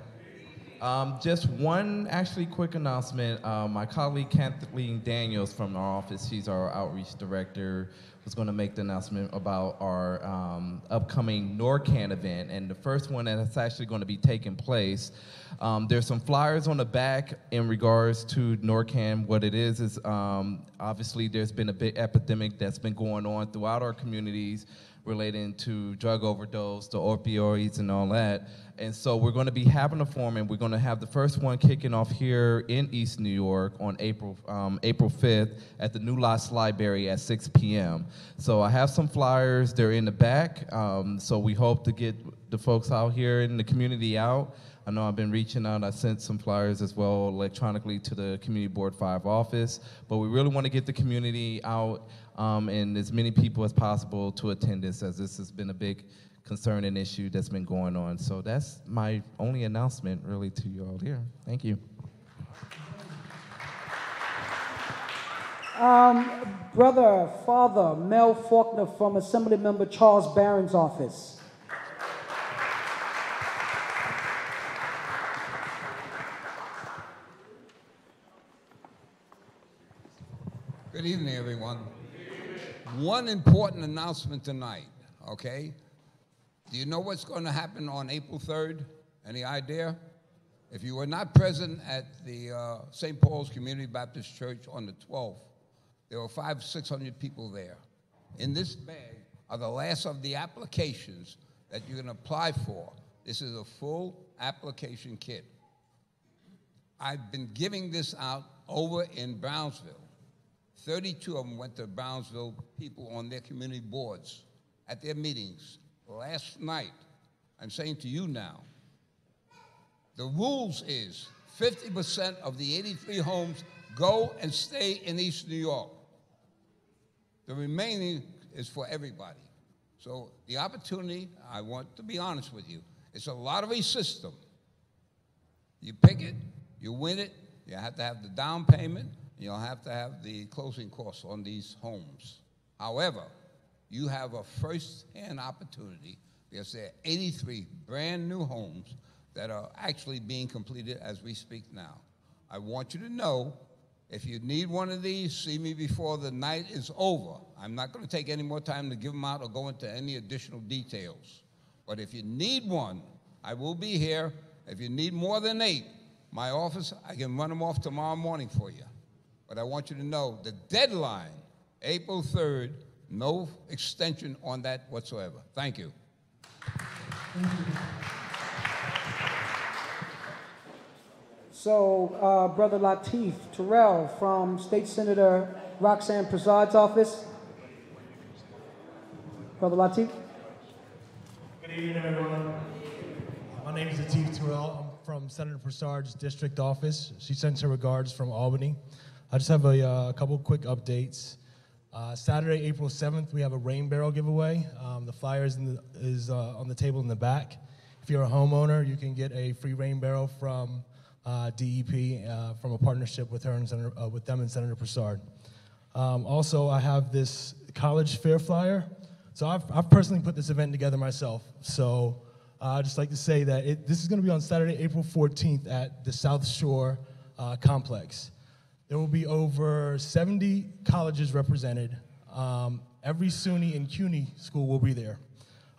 Um, just one actually quick announcement. Uh, my colleague Kathleen Daniels from our office, she's our outreach director, was going to make the announcement about our um, upcoming Narcan event. And the first one that's actually going to be taking place, um, there's some flyers on the back in regards to Narcan. What it is is um, obviously there's been a big epidemic that's been going on throughout our communities relating to drug overdose, the opioids, and all that. And so we're going to be having a forum, and we're going to have the first one kicking off here in East New York on April um, April 5th at the New Lots Library at 6 p.m. So I have some flyers; they're in the back. Um, so we hope to get the folks out here in the community out. I know I've been reaching out. I sent some flyers as well electronically to the Community Board 5 office. But we really want to get the community out um, and as many people as possible to attend this, as this has been a big concern and issue that's been going on. So that's my only announcement really to you all here. Thank you. Um, brother, father, Mel Faulkner from Assembly Member Charles Barron's office. Good evening, everyone. One important announcement tonight, okay? Do you know what's going to happen on April 3rd? Any idea? If you were not present at the uh, St. Paul's Community Baptist Church on the 12th, there were five, 600 people there. In this bag are the last of the applications that you can apply for. This is a full application kit. I've been giving this out over in Brownsville. 32 of them went to Brownsville people on their community boards at their meetings last night. I'm saying to you now, the rules is 50% of the 83 homes go and stay in East New York. The remaining is for everybody. So the opportunity, I want to be honest with you, it's a lottery system. You pick it, you win it, you have to have the down payment, you'll have to have the closing costs on these homes. However, you have a first-hand opportunity because there are 83 brand-new homes that are actually being completed as we speak now. I want you to know, if you need one of these, see me before the night is over. I'm not going to take any more time to give them out or go into any additional details. But if you need one, I will be here. If you need more than eight, my office, I can run them off tomorrow morning for you. But I want you to know the deadline, April 3rd, no extension on that whatsoever. Thank you. So, uh, Brother Latif Terrell from State Senator Roxanne Persaud's office. Brother Latif. Good evening, everyone. My name is Latif Terrell. I'm from Senator Persaud's district office. She sends her regards from Albany. I just have a, uh, couple quick updates. Uh, Saturday, April 7th, we have a rain barrel giveaway. Um, the flyer is, the, is uh, on the table in the back. If you're a homeowner, you can get a free rain barrel from uh, DEP uh, from a partnership with her and Senator, uh, with them and Senator Persaud. Um, also, I have this college fair flyer. So I've, I've personally put this event together myself. So I'd just like to say that it, this is going to be on Saturday, April 14th at the South Shore Complex. There will be over 70 colleges represented. Um, every SUNY and CUNY school will be there.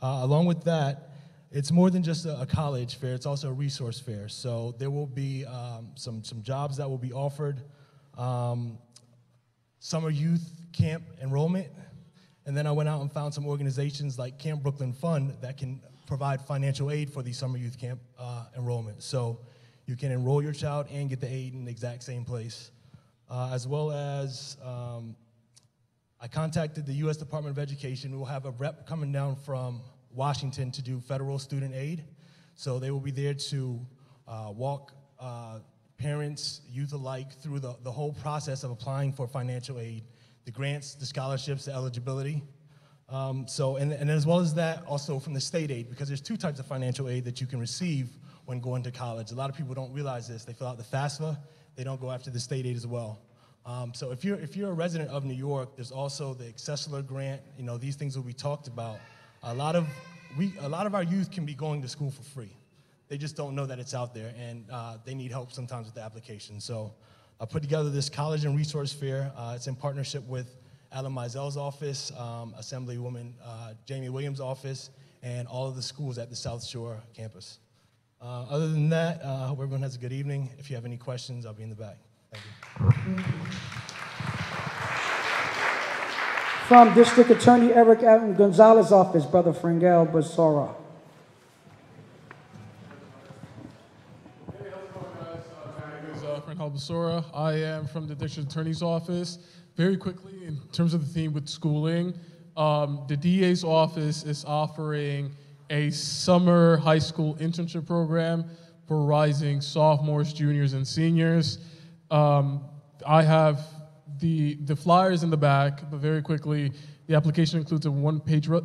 Uh, along with that, it's more than just a, a, college fair, it's also a resource fair. So there will be um, some, some jobs that will be offered, um, summer youth camp enrollment, and then I went out and found some organizations like Camp Brooklyn Fund that can provide financial aid for the summer youth camp uh, enrollment. So you can enroll your child and get the aid in the exact same place as well as um, I contacted the U.S. Department of Education. We'll have a rep coming down from Washington to do federal student aid. So they will be there to uh, walk uh, parents, youth alike, through the, the whole process of applying for financial aid, the grants, the scholarships, the eligibility. Um, so, and, and as well as that, also from the state aid, because there's two types of financial aid that you can receive when going to college. A lot of people don't realize this. They fill out the FAFSA they don't go after the state aid as well. Um, so if you're, if you're a resident of New York, there's also the Excelsior grant. You know, these things will be talked about. A lot of, we, a lot of our youth can be going to school for free. They just don't know that it's out there, and uh, they need help sometimes with the application. So I put together this college and resource fair. Uh, it's in partnership with Alan Maisel's office, um, Assemblywoman uh, Jamie Williams' office, and all of the schools at the South Shore campus. Uh, other than that, uh, I hope everyone has a good evening. If you have any questions, I'll be in the back. Thank you. From District Attorney Eric Allen Gonzalez's office, Brother Frangel Basora. Frangel Basora. I am from the District Attorney's office. Very quickly, in terms of the theme with schooling, um, the DA's office is offering a summer high school internship program for rising sophomores, juniors, and seniors. Um, I have the, the flyers in the back, but very quickly, the application includes a one-page re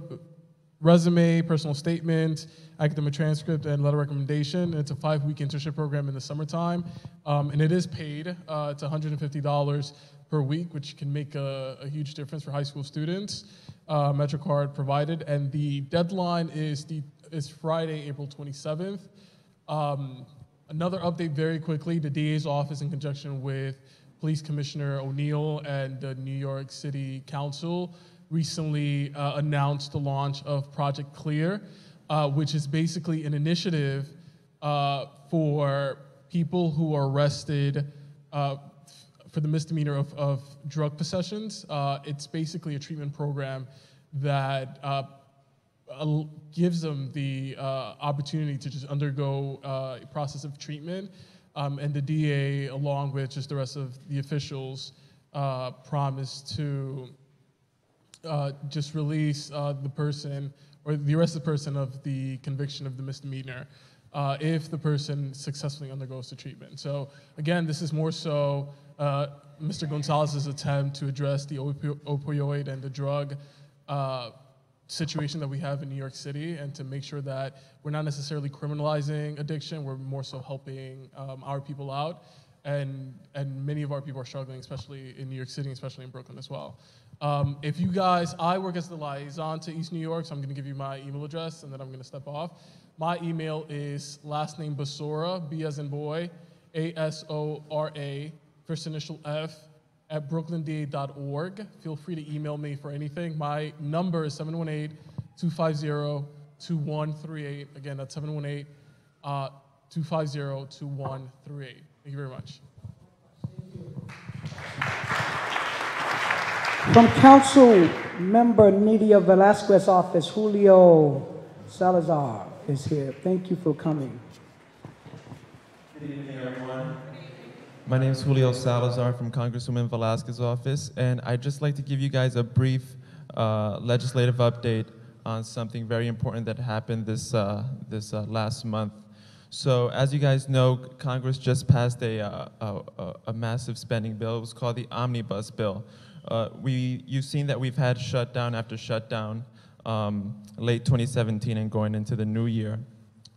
resume, personal statement, academic transcript, and letter recommendation. It's a five-week internship program in the summertime, um, and it is paid. Uh, it's $150 per week, which can make a, a huge difference for high school students uh, MetroCard provided, and the deadline is the is Friday, April 27th. Um, another update very quickly, the DA's office in conjunction with Police Commissioner O'Neill and the New York City Council recently uh, announced the launch of Project Clear, uh, which is basically an initiative uh, for people who are arrested uh, for the misdemeanor of, of drug possessions. Uh, it's basically a treatment program that uh, gives them the uh, opportunity to just undergo uh, a process of treatment. Um, and the DA, along with just the rest of the officials, uh, promised to just release the person or the arrested person of the conviction of the misdemeanor. Uh, if the person successfully undergoes the treatment. So again, this is more so uh, Mr. Gonzalez's attempt to address the opi opioid and the drug uh, situation that we have in New York City and to make sure that we're not necessarily criminalizing addiction, we're more so helping um, our people out. and and many of our people are struggling, especially in New York City, especially in Brooklyn as well. Um, if you guys, I work as the liaison to East New York, so I'm going to give you my email address, and then I'm going to step off. My email is last name Basora, B as in boy, A S O R A, first initial F, at brooklynda.org. Feel free to email me for anything. My number is 718 250 2138. Again, that's 718 uh, 250 2138. Thank you very much. From Council Member Nydia Velázquez office, Julio Salazar is here. Thank you for coming. Good evening, everyone. My name is Julio Salazar from Congresswoman Velázquez's office, and I'd just like to give you guys a brief uh, legislative update on something very important that happened this, uh, this uh, last month. So, as you guys know, Congress just passed a, uh, a, a, massive spending bill. It was called the Omnibus Bill. Uh, we, you've seen that we've had shutdown after shutdown um, late 2017 and going into the new year.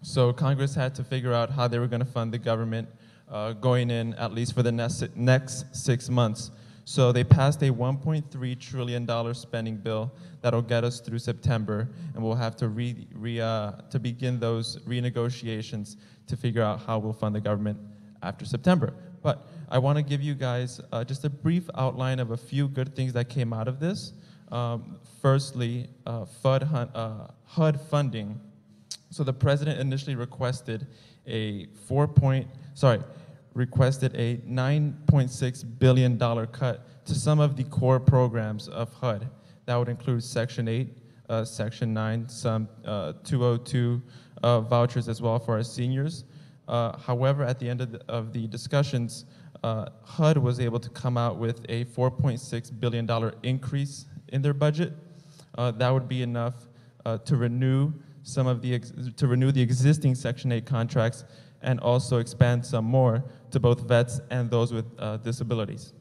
So Congress had to figure out how they were going to fund the government uh, going in at least for the next, next six months. So they passed a $1.3 trillion spending bill that'll get us through September, and we'll have to, re, re, uh, to begin those renegotiations to figure out how we'll fund the government after September. But I want to give you guys uh, just a brief outline of a few good things that came out of this. Um, firstly, uh, FUD, uh, HUD funding. So the president initially requested a four point, sorry, requested a $9.6 billion cut to some of the core programs of HUD. That would include Section 8, uh, Section 9, some uh, 202 uh, vouchers as well for our seniors. Uh, however, at the end of the, of the discussions, uh, HUD was able to come out with a $4.6 billion increase in their budget. Uh, that would be enough to renew some of the to renew the existing Section 8 contracts and also expand some more to both vets and those with uh, disabilities.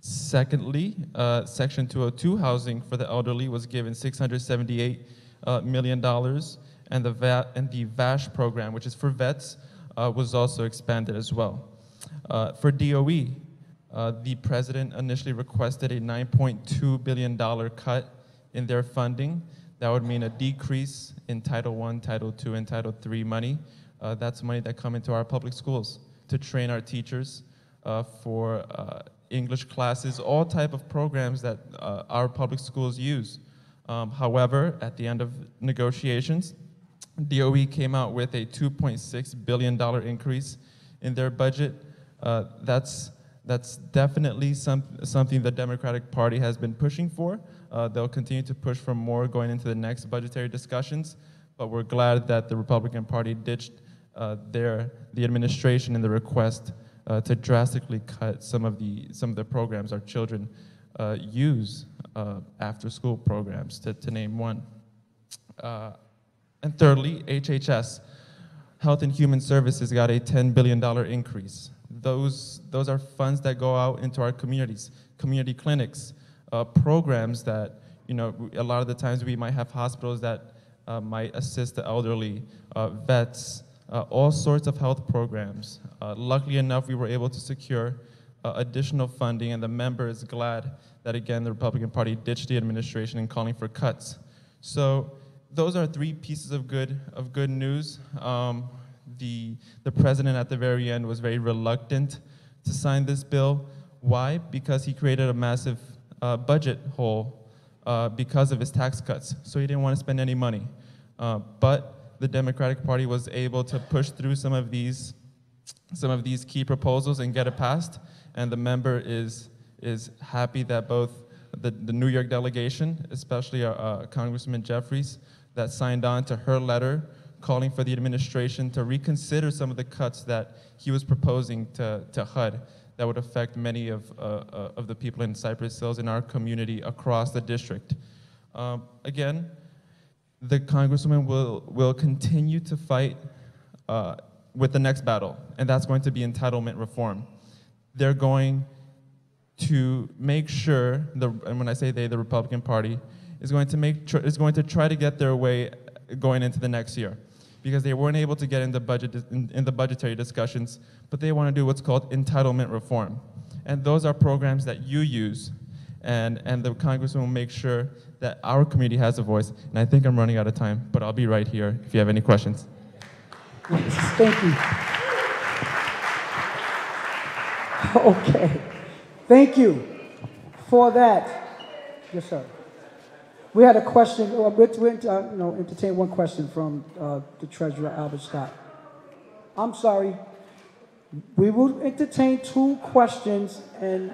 Secondly, uh, Section 202 housing for the elderly was given $678 uh, million, and the, VA and the VASH program, which is for vets, uh, was also expanded as well. Uh, for DOE, the president initially requested a $9.2 billion cut in their funding. That would mean a decrease in Title I, Title II, and Title III money. Uh, that's money that come into our public schools to train our teachers uh, for uh, English classes, all type of programs that uh, our public schools use. Um, however, at the end of negotiations, DOE came out with a $2.6 billion increase in their budget. Uh, that's, that's definitely some, something the Democratic Party has been pushing for. Uh, they'll continue to push for more going into the next budgetary discussions, but we're glad that the Republican Party ditched their, the administration and the request uh, to drastically cut some of the, some of the programs our children uh, use uh, after school programs, to, to name one. Uh, and thirdly, HHS, Health and Human Services, got a $10 billion increase. Those, those are funds that go out into our communities, community clinics, uh, programs that, you know, a lot of the times we might have hospitals that uh, might assist the elderly, uh, vets, uh, all sorts of health programs. Uh, luckily enough, we were able to secure uh, additional funding, and the member is glad that, again, the Republican Party ditched the administration in calling for cuts. So those are three pieces of good, of good news. Um, the, the president at the very end was very reluctant to sign this bill. Why? Because he created a massive uh, budget hole uh, because of his tax cuts. So he didn't want to spend any money. Uh, but the Democratic Party was able to push through some of these, some of these key proposals and get it passed. And the member is, is happy that both the, the New York delegation, especially uh, uh, Congressman Jeffries, that signed on to her letter calling for the administration to reconsider some of the cuts that he was proposing to, to HUD that would affect many of, uh, uh, of the people in Cypress Hills in our community across the district. Um, again, the Congresswoman will, will continue to fight uh, with the next battle, and that's going to be entitlement reform. They're going to make sure, the, and when I say they, the Republican Party, is going to make is going to try to get their way going into the next year. because they weren't able to get in the budget in, in the budgetary discussions, but they want to do what's called entitlement reform. And those are programs that you use, and, and the congressman will make sure that our community has a voice. And I think I'm running out of time, but I'll be right here if you have any questions. Thank you. Okay. Thank you for that. Yes, sir. We had a question, uh, we, we, uh, you know, entertain one question from uh, the treasurer, Albert Scott. I'm sorry. We will entertain two questions, and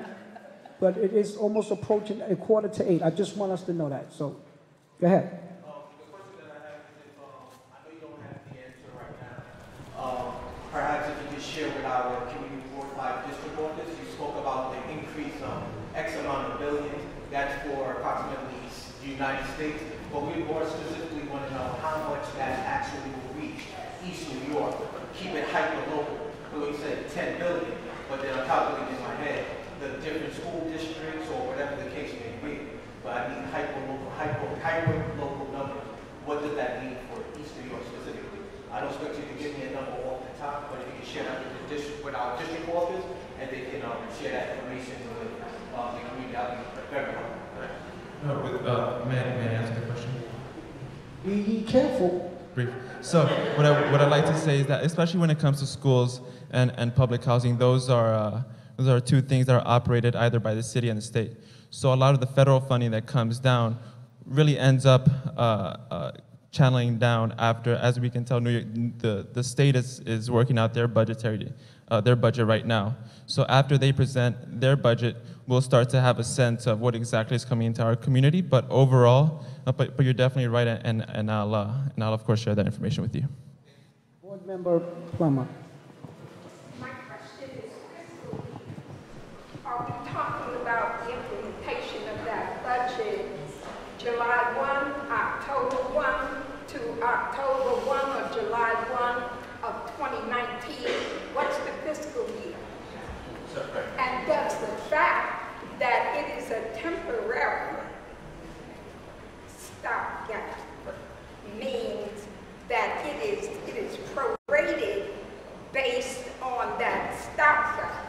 but it is almost approaching a quarter to eight. I just want us to know that. So, go ahead. Um, Perhaps if you could share with our community board five district office, you spoke about the increase of X amount of billion, that's for approximately the United States, but we more specifically want to know how much that actually will reach East New York. Keep it hyper-local, so we said ten billion, but then I'm calculating in my head the different school districts or whatever the case may be. But I need hyper-local, hyper, hyper-local numbers. What does that mean for East New York specifically? I don't expect you to give me a number off the top, but if you can share that with the district, with our district office, and they can, um, share that information with, um, the community, that'd be very helpful. No, with, uh, may, I- may I ask a question? Be careful. Brief. So what I, what I'd like to say is that especially when it comes to schools and, and public housing, those are, uh, those are two things that are operated either by the city and the state. So a lot of the federal funding that comes down really ends up uh, uh, channeling down after, as we can tell, New York, the, the state is, is working out their budgetary, uh, their budget right now. So after they present their budget, we'll start to have a sense of what exactly is coming into our community. But overall, uh, but, but you're definitely right, and, and, I'll, uh, and I'll of course share that information with you. Board Member Plummer. My question is fiscal. Are we talking about the implementation of that budget July 1, October 1 to October 1 or July 1 of 2019? What's the fiscal year? And does the fact that it is a temporary stopgap means that it is, it is prorated based on that stopgap?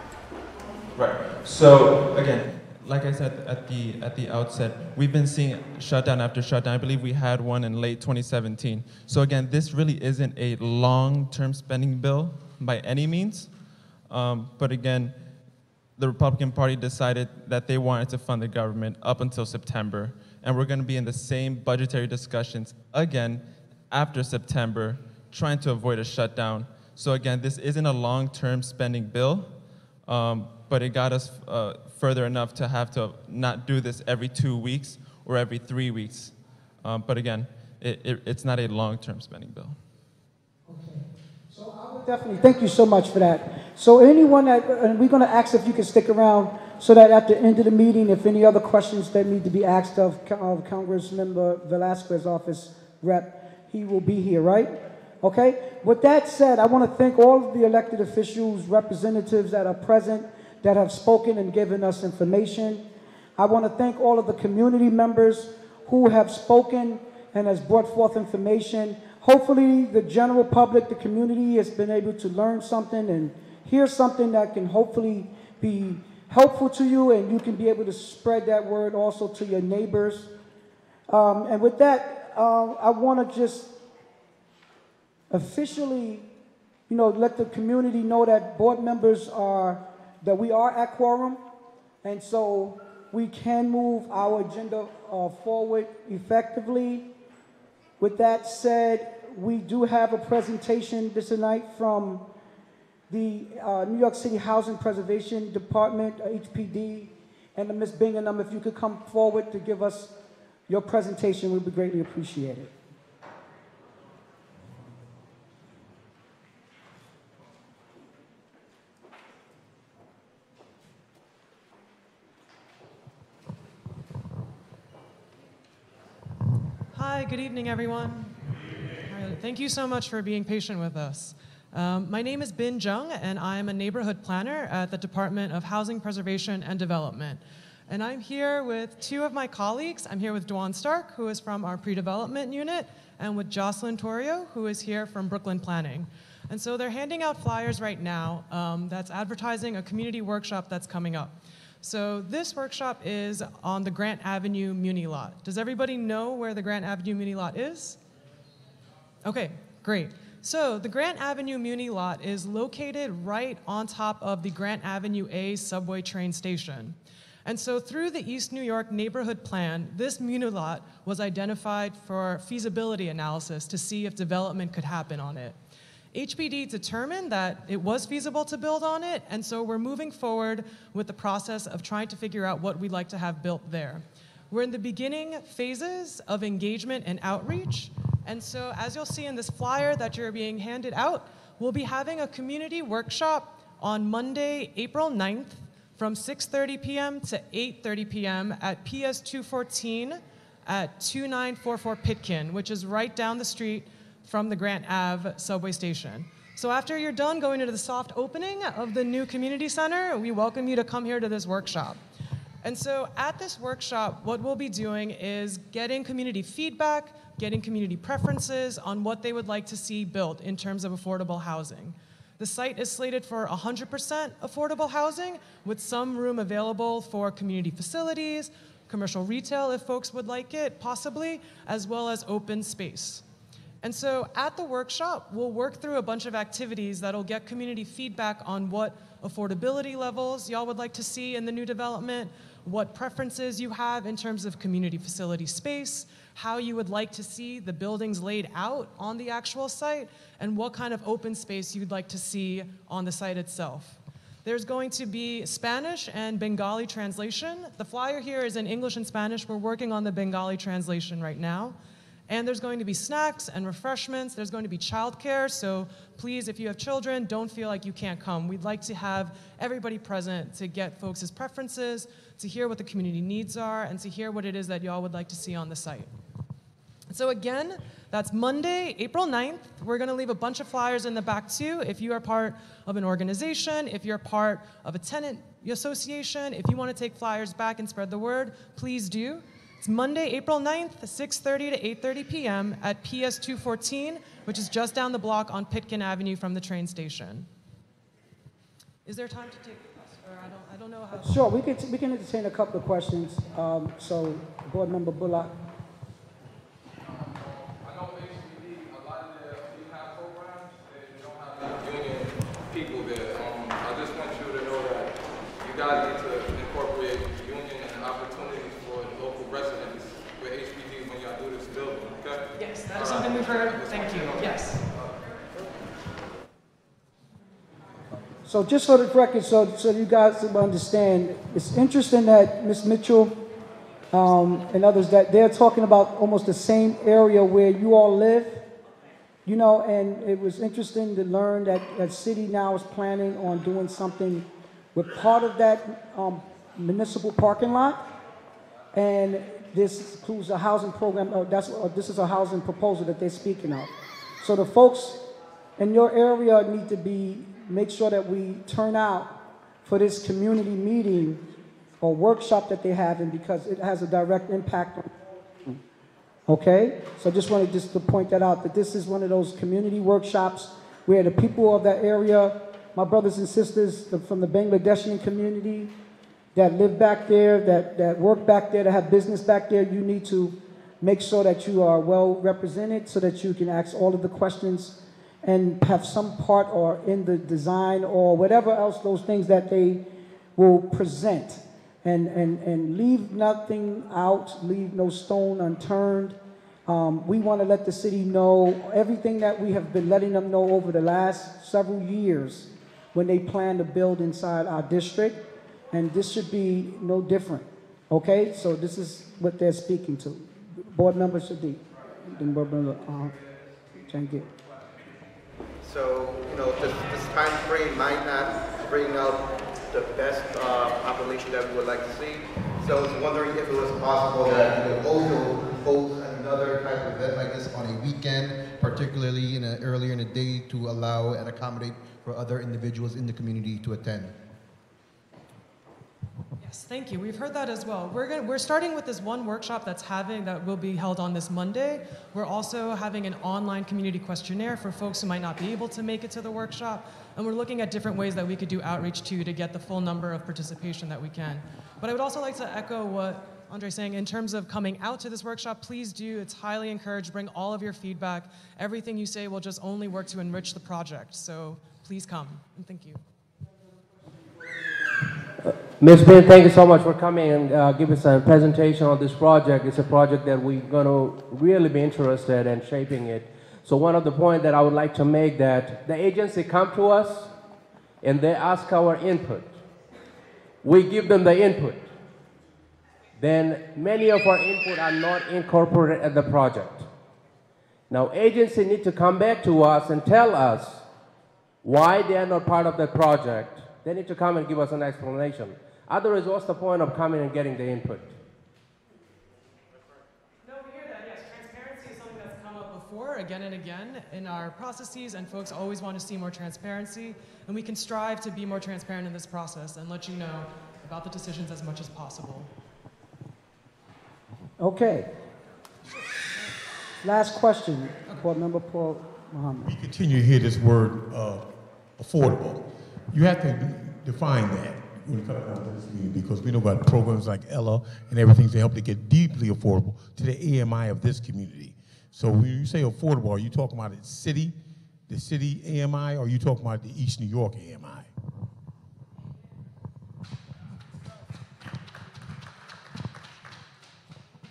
Right. So again, like I said at the at the outset, we've been seeing shutdown after shutdown. I believe we had one in late 2017. So again, this really isn't a long-term spending bill by any means. Um, but again, the Republican Party decided that they wanted to fund the government up until September, and we're going to be in the same budgetary discussions again after September, trying to avoid a shutdown. So again, this isn't a long-term spending bill. Um, but it got us uh, further enough to have to not do this every two weeks or every three weeks. Um, but again, it, it, it's not a long-term spending bill. Okay. So I would definitely. Thank you so much for that. So anyone that, and we're going to ask if you can stick around so that at the end of the meeting, if any other questions that need to be asked of, of Congressmember Velázquez office rep, he will be here, right? Okay? With that said, I want to thank all of the elected officials, representatives that are present, that have spoken and given us information. I want to thank all of the community members who have spoken and has brought forth information. Hopefully, the general public, the community has been able to learn something and hear something that can hopefully be helpful to you and you can be able to spread that word also to your neighbors. Um, and with that, uh, I want to just officially, you know, let the community know that board members are, that we are at quorum. And so we can move our agenda uh, forward effectively. With that said, we do have a presentation this night from the uh, New York City Housing Preservation Department, uh, HPD, and Ms. Bingham, if you could come forward to give us your presentation, we'd be greatly appreciated. Hi, good evening, everyone. Uh, Thank you so much for being patient with us. Um, my name is Bin Jung, and I am a neighborhood planner at the Department of Housing Preservation and Development. And I'm here with two of my colleagues. I'm here with Dwan Stark, who is from our pre-development unit, and with Jocelyn Torrio, who is here from Brooklyn Planning. And so they're handing out flyers right now um, that's advertising a community workshop that's coming up. So this workshop is on the Grant Avenue Muni Lot. Does everybody know where the Grant Avenue Muni Lot is? Okay, great. So the Grant Avenue Muni Lot is located right on top of the Grant Avenue A subway train station. And so through the East New York Neighborhood Plan, this Muni Lot was identified for feasibility analysis to see if development could happen on it. HPD determined that it was feasible to build on it, and so we're moving forward with the process of trying to figure out what we'd like to have built there. We're in the beginning phases of engagement and outreach, and so as you'll see in this flyer that you're being handed out, we'll be having a community workshop on Monday, April 9th from 6.30 p.m. to 8.30 p.m. at PS 214 at 2944 Pitkin, which is right down the street from the Grant Ave subway station. So after you're done going into the soft opening of the new community center, we welcome you to come here to this workshop. And so at this workshop, what we'll be doing is getting community feedback, getting community preferences on what they would like to see built in terms of affordable housing. The site is slated for 100% affordable housing with some room available for community facilities, commercial retail if folks would like it, possibly, as well as open space. And so at the workshop, we'll work through a bunch of activities that'll get community feedback on what affordability levels y'all would like to see in the new development, what preferences you have in terms of community facility space, how you would like to see the buildings laid out on the actual site, and what kind of open space you'd like to see on the site itself. There's going to be Spanish and Bengali translation. The flyer here is in English and Spanish. We're working on the Bengali translation right now. And there's going to be snacks and refreshments. There's going to be childcare. So please, if you have children, don't feel like you can't come. We'd like to have everybody present to get folks' preferences, to hear what the community needs are, and to hear what it is that y'all would like to see on the site. So again, that's Monday, April 9th. We're going to leave a bunch of flyers in the back too. If you are part of an organization, if you're part of a tenant association, if you want to take flyers back and spread the word, please do. It's Monday, April 9th, 6.30 to 8.30 p.m. at PS 214, which is just down the block on Pitkin Avenue from the train station. Is there time to take, I don't, I don't know how. Sure, we can, we can entertain a couple of questions. Um, so, Board Member Bullock. union people there. Um, I just want you to know that you guys need to incorporate union and opportunities for local residents with HPD when y'all do this building, okay? Yes, that Thank you. Yes. So just for the record, so, so you guys understand, it's interesting that Ms. Mitchell um, and others, that they're talking about almost the same area where you all live. You know, and it was interesting to learn that that city now is planning on doing something with part of that um, municipal parking lot. And this includes a housing program, uh, that's, uh, this is a housing proposal that they're speaking of. So the folks in your area need to be, make sure that we turn out for this community meeting or workshop that they're having because it has a direct impact on Okay? So I just wanted just to point that out that this is one of those community workshops where the people of that area, my brothers and sisters from the Bangladeshi community that live back there, that, that work back there, that have business back there, you need to make sure that you are well represented so that you can ask all of the questions and have some part or in the design or whatever else those things that they will present and, and, and leave nothing out, leave no stone unturned. Um, we want to let the city know everything that we have been letting them know over the last several years when they plan to build inside our district, and this should be no different. Okay, so this is what they're speaking to. Board member Sadiq, then board member uh. So, you know, this, this time frame might not bring out the best uh, population that we would like to see. So I was wondering if it was possible that you could also host another type of event like this on a weekend, particularly in a, earlier in the day to allow and accommodate for other individuals in the community to attend. Yes, thank you. We've heard that as well. We're, gonna, we're starting with this one workshop that's having that will be held on this Monday. We're also having an online community questionnaire for folks who might not be able to make it to the workshop. And we're looking at different ways that we could do outreach too to get the full number of participation that we can. But I would also like to echo what Andre's saying in terms of coming out to this workshop. Please do. It's highly encouraged. Bring all of your feedback. Everything you say will just only work to enrich the project. So please come and thank you. Ms. Ben, thank you so much for coming and uh, give us a presentation on this project. It's a project that we're going to really be interested in shaping it. So one of the points that I would like to make that the agency come to us and they ask our input. We give them the input. Then many of our input are not incorporated at the project. Now agency need to come back to us and tell us why they are not part of the project. They need to come and give us an explanation. Otherwise, what's the point of coming and getting the input? No, we hear that. Yes, transparency is something that's come up before, again and again, in our processes, and folks always want to see more transparency. And we can strive to be more transparent in this process and let you know about the decisions as much as possible. Okay. Last question, Board Member Paul Muhammad. We continue to hear this word uh, affordable. You have to define that when it comes down to this meeting because we know about programs like ELLA and everything to help to get deeply affordable to the AMI of this community. So when you say affordable, are you talking about the city, the city AMI, or are you talking about the East New York AMI?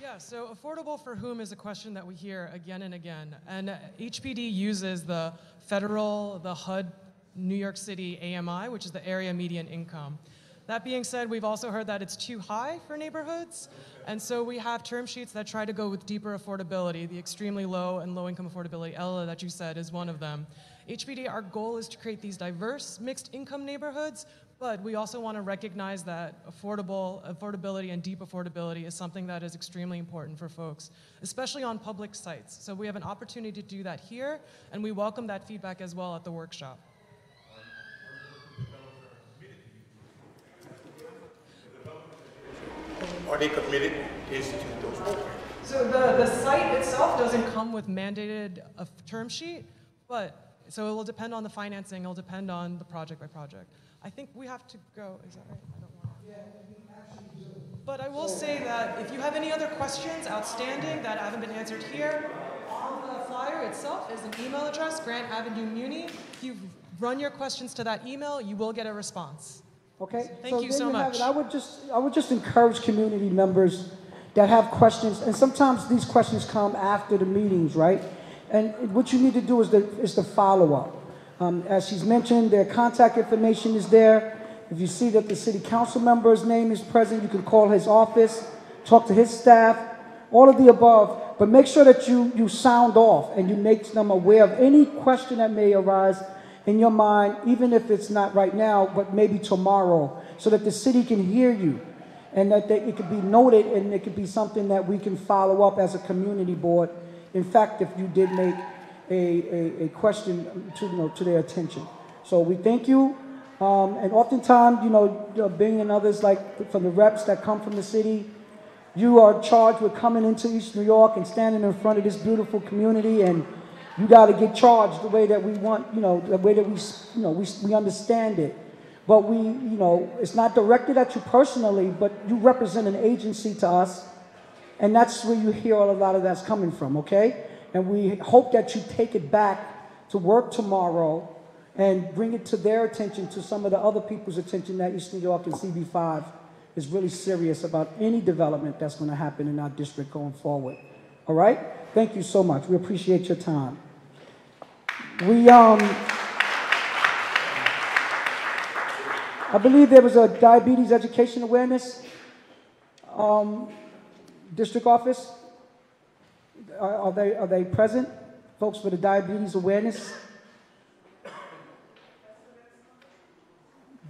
Yeah, so affordable for whom is a question that we hear again and again. And uh, HPD uses the federal, the HUD New York City AMI, which is the area median income. That being said, we've also heard that it's too high for neighborhoods. And so we have term sheets that try to go with deeper affordability. The extremely low and low income affordability, ELLA, that you said, is one of them. HPD, our goal is to create these diverse mixed income neighborhoods, but we also want to recognize that affordable affordability and deep affordability is something that is extremely important for folks, especially on public sites. So we have an opportunity to do that here, and we welcome that feedback as well at the workshop. They committed to institute those programs? So the, the site itself doesn't come with mandated a term sheet, but so it will depend on the financing. It'll depend on the project by project. I think we have to go. Is that right? I don't want. But I will say that if you have any other questions outstanding that haven't been answered here, on the flyer itself is an email address, Grant Avenue Muni. If you run your questions to that email, you will get a response. Okay? Thank you so have much. I would just, I would just encourage community members that have questions, and sometimes these questions come after the meetings, right? And what you need to do is the, is the follow-up. Um, as she's mentioned, their contact information is there. If you see that the city council member's name is present, you can call his office, talk to his staff, all of the above. But make sure that you, you sound off and you make them aware of any question that may arise in your mind, even if it's not right now, but maybe tomorrow, so that the city can hear you and that they, it could be noted and it could be something that we can follow up as a community board. In fact, if you did make a, a, a question to, you know, to their attention. So we thank you. Um, and oftentimes, you know, Bing and others like from the reps that come from the city, you are charged with coming into East New York and standing in front of this beautiful community and you got to get charged the way that we want, you know, the way that we, you know, we, we understand it. But we, you know, it's not directed at you personally, but you represent an agency to us. And that's where you hear a lot of that's coming from, okay? And we hope that you take it back to work tomorrow and bring it to their attention, to some of the other people's attention that East New York and CB5 is really serious about any development that's going to happen in our district going forward. All right? Thank you so much. We appreciate your time. We, um, I believe there was a diabetes education awareness um, district office. Are, are they are they present, folks, for the diabetes awareness?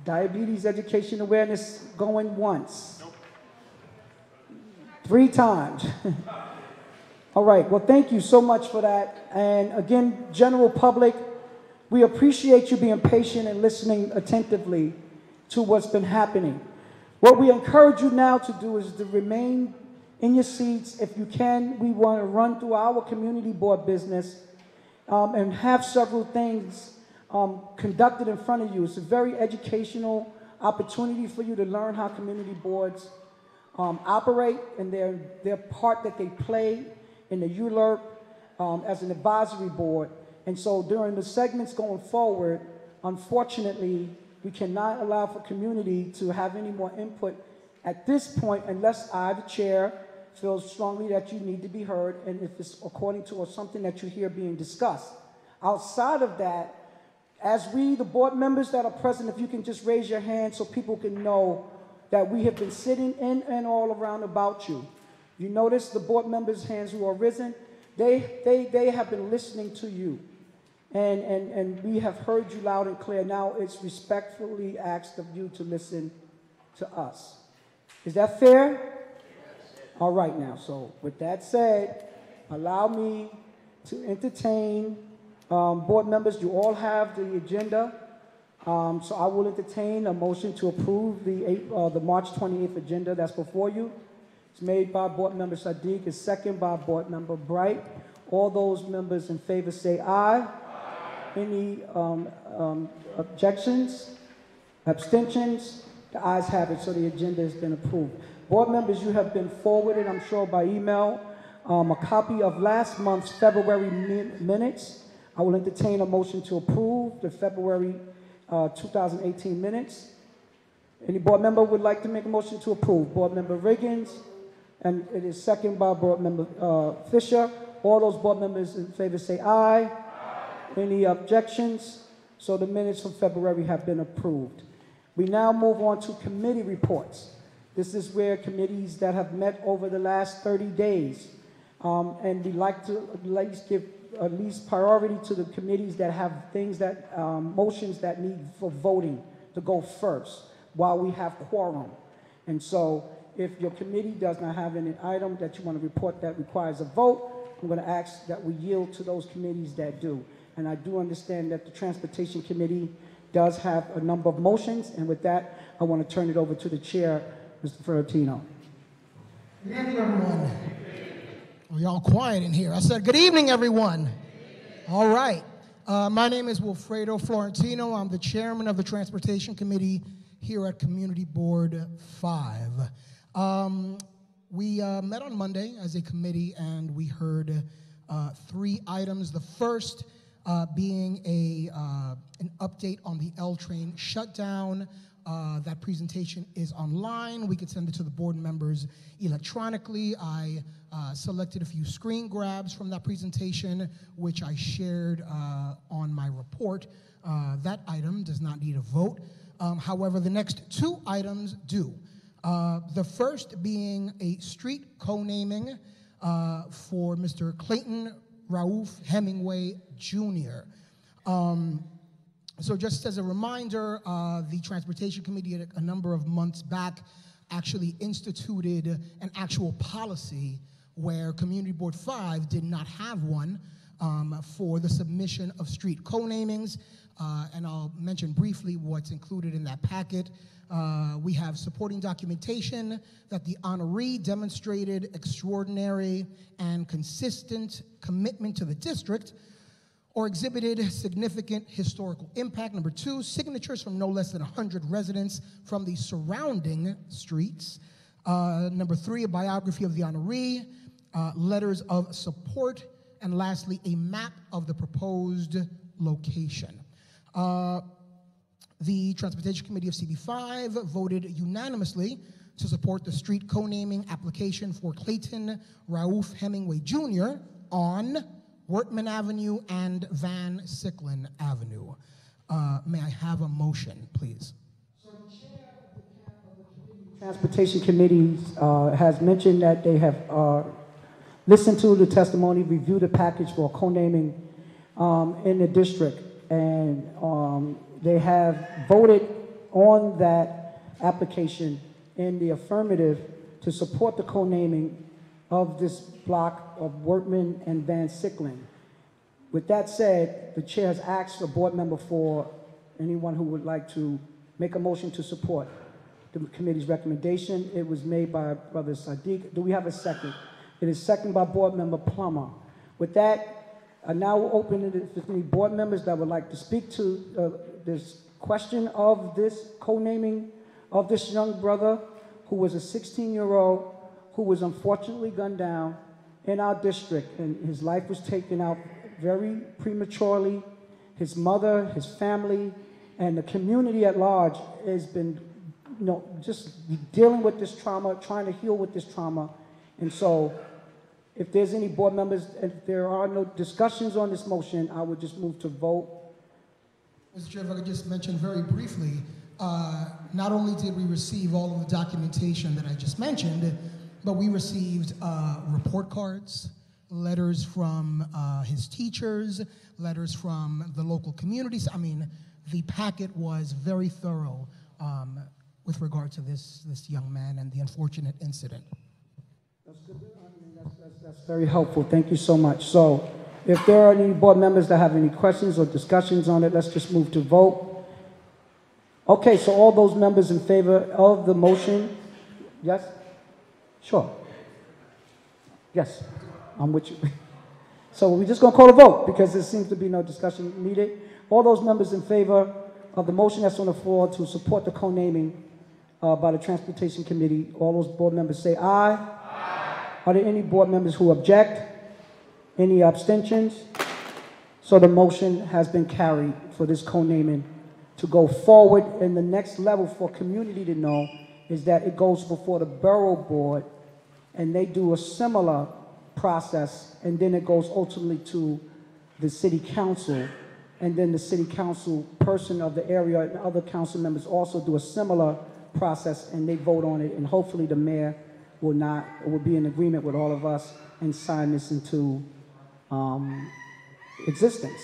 Diabetes education awareness going once, three times. All right. Well, thank you so much for that. And again, general public, we appreciate you being patient and listening attentively to what's been happening. What we encourage you now to do is to remain in your seats. If you can, we want to run through our community board business um, and have several things um, conducted in front of you. It's a very educational opportunity for you to learn how community boards um, operate and their, their part that they play in the ULURP um, as an advisory board. And so during the segments going forward, unfortunately, we cannot allow for community to have any more input at this point unless I, the chair, feel strongly that you need to be heard and if it's according to or something that you hear being discussed. Outside of that, as we, the board members that are present, if you can just raise your hand so people can know that we have been sitting in and all around about you. You notice the board members' hands who are risen, they, they, they have been listening to you. And, and, and we have heard you loud and clear. Now it's respectfully asked of you to listen to us. Is that fair? All right, now. So, with that said, allow me to entertain um, board members. You all have the agenda. Um, so, I will entertain a motion to approve the, eight, uh, the March 28th agenda that's before you. It's made by Board Member Sadiq, it's second by Board Member Bright. All those members in favor say aye. Any um, um, objections? Abstentions? The ayes have it, so the agenda has been approved. Board members, you have been forwarded, I'm sure by email, um, a copy of last month's February min- minutes. I will entertain a motion to approve the February uh, 2018 minutes. Any board member would like to make a motion to approve? Board Member Riggins, and it is second by Board Member uh, Fisher. All those board members in favor say aye. Any objections? So the minutes from February have been approved. We now move on to committee reports. This is where committees that have met over the last 30 days, um, and we like to at least give at least priority to the committees that have things that, um, motions that need for voting to go first while we have quorum. And so if your committee does not have any item that you want to report that requires a vote, I'm going to ask that we yield to those committees that do. And I do understand that the Transportation Committee does have a number of motions, and with that, I want to turn it over to the chair, Mr. Ferrantino. Good evening, everyone. Oh, y'all quiet in here. I said, Good evening, everyone. All right. Uh, my name is Wilfredo Florentino. I'm the chairman of the Transportation Committee here at Community Board 5. Um, we uh, met on Monday as a committee and we heard uh, three items. The first uh, being a, uh, an update on the L train shutdown. Uh, that presentation is online. We could send it to the board members electronically. I uh, selected a few screen grabs from that presentation, which I shared on my report. That item does not need a vote. Um, however, the next two items do. Uh, the first being a street co-naming uh, for Mr. Clayton Raouf Hemingway Jr. Um, so just as a reminder, uh, the Transportation Committee a, number of months back actually instituted an actual policy where Community Board 5 did not have one um, for the submission of street co-namings. Uh, and I'll mention briefly what's included in that packet. Uh, we have supporting documentation that the honoree demonstrated extraordinary and consistent commitment to the district or exhibited significant historical impact. Number two, signatures from no less than 100 residents from the surrounding streets. Uh, number three, a biography of the honoree, uh, letters of support, and lastly, a map of the proposed location. Uh, the Transportation Committee of CB5 voted unanimously to support the street co-naming application for Clayton Raouf Hemingway Jr. on Wortman Avenue and Van Siclen Avenue. Uh, may I have a motion, please? The Transportation Committee uh, has mentioned that they have uh, listened to the testimony, reviewed the package for co-naming um, in the district, and um, they have voted on that application in the affirmative to support the co-naming of this block of Wortman and Van Siclen. With that said, the chair has asked a board member for anyone who would like to make a motion to support the committee's recommendation. It was made by Brother Sadiq. Do we have a second? It is second by Board Member Plummer. With that, I now open it if there's any board members that would like to speak to uh, this question of this co-naming of this young brother who was a 16-year-old who was unfortunately gunned down in our district, and his life was taken out very prematurely. His mother, his family, and the community at large has been, you know, just dealing with this trauma, trying to heal with this trauma. And so, if there's any board members, if there are no discussions on this motion, I would just move to vote. Mr. Chair, if I could just mention very briefly, uh, not only did we receive all of the documentation that I just mentioned, but we received uh, report cards, letters from uh, his teachers, letters from the local communities. I mean, the packet was very thorough um, with regard to this, this young man and the unfortunate incident. That's good. That's very helpful. Thank you so much. So, if there are any board members that have any questions or discussions on it, let's just move to vote. Okay, so all those members in favor of the motion, yes? Sure. Yes, I'm with you. So we're just going to call a vote because there seems to be no discussion needed. All those members in favor of the motion that's on the floor to support the co-naming uh, by the Transportation Committee, all those board members say aye. Are there any board members who object? Any abstentions? So the motion has been carried for this co-naming to go forward. And the next level for community to know is that it goes before the borough board and they do a similar process, and then it goes ultimately to the city council, and then the city council person of the area and other council members also do a similar process, and they vote on it, and hopefully the mayor will not, will be in agreement with all of us and sign this into um, existence.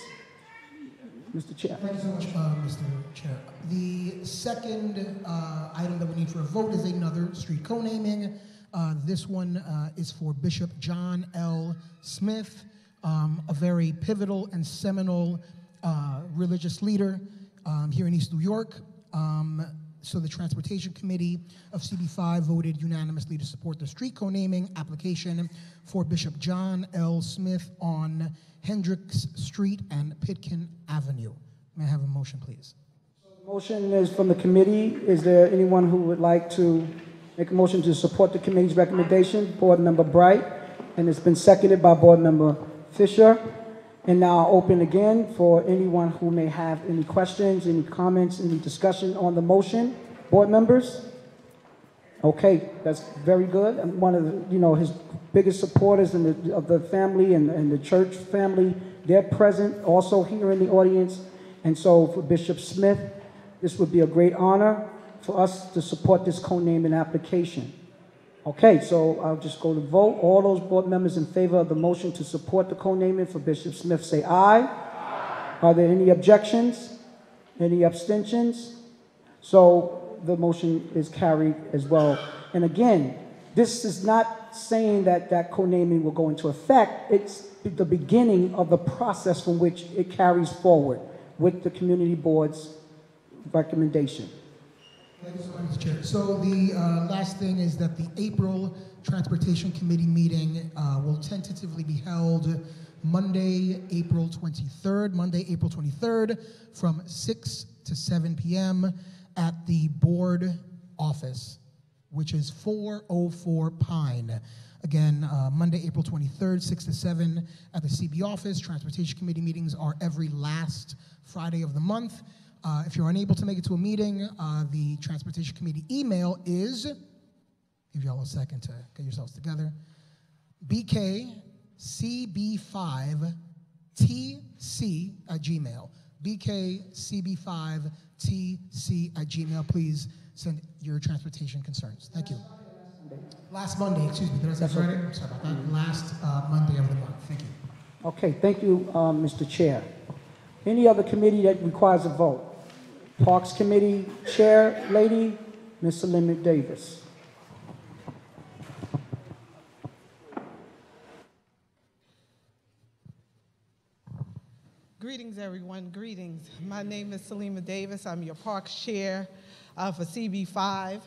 Mr. Chair. Thank you so much, uh, Mr. Chair. The second uh, item that we need for a vote is another street co-naming. Uh, this one uh, is for Bishop John L. Smith, um, a very pivotal and seminal uh, religious leader um, here in East New York. Um, so the Transportation Committee of CB5 voted unanimously to support the street co-naming application for Bishop John L. Smith on Hendrix Street and Pitkin Avenue. May I have a motion, please? Motion is from the committee. Is there anyone who would like to Make a motion to support the committee's recommendation, Board Member Bright, and it's been seconded by Board Member Fisher. And now open again for anyone who may have any questions, any comments, any discussion on the motion. Board members? Okay, that's very good. And one of the, you know, his biggest supporters in the, of the family and, and the church family, they're present also here in the audience. And so for Bishop Smith, this would be a great honor for us to support this co-naming application. Okay, so I'll just go to vote. All those board members in favor of the motion to support the co-naming for Bishop Smith say aye. aye. Are there any objections? Any abstentions? So the motion is carried as well. And again, this is not saying that that co-naming will go into effect. It's the beginning of the process from which it carries forward with the community board's recommendation. Thank you so much, Mr. Chair. So the uh, last thing is that the April Transportation Committee meeting uh, will tentatively be held Monday, April 23rd, Monday, April 23rd, from 6 to 7 p.m. at the board office, which is 404 Pine. Again, uh, Monday, April 23rd, 6 to 7 at the CB office. Transportation Committee meetings are every last Friday of the month. Uh, if you're unable to make it to a meeting, uh, the Transportation Committee email is, give y'all a second to get yourselves together, bkcb5tc at gmail. bkcb5tc at gmail. Please send your transportation concerns. Thank you. Last Monday, excuse me, did I say Friday? Okay. Sorry about that. Last uh, Monday of the month. Thank you. Okay, thank you, um, Mr. Chair. Any other committee that requires a vote? Parks Committee Chair Lady, Ms. Salima Davis. Greetings, everyone. Greetings. My name is Salima Davis. I'm your Parks Chair uh, for CB5.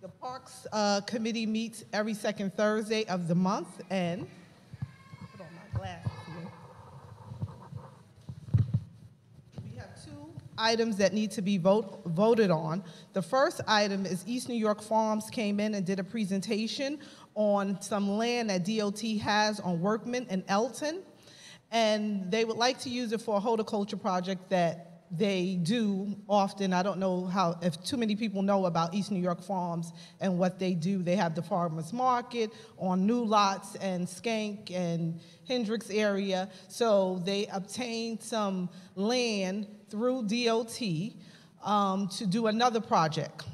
The Parks uh, Committee meets every second Thursday of the month, and put on my glasses here. We have two items that need to be vote, voted on. The first item is East New York Farms came in and did a presentation on some land that DOT has on Wortman and Elton, and they would like to use it for a horticulture project that they do often. I don't know how, if too many people know about East New York Farms and what they do. They have the farmer's market on New Lots and Schenck and Hendrix area. So they obtained some land through DOT um, to do another project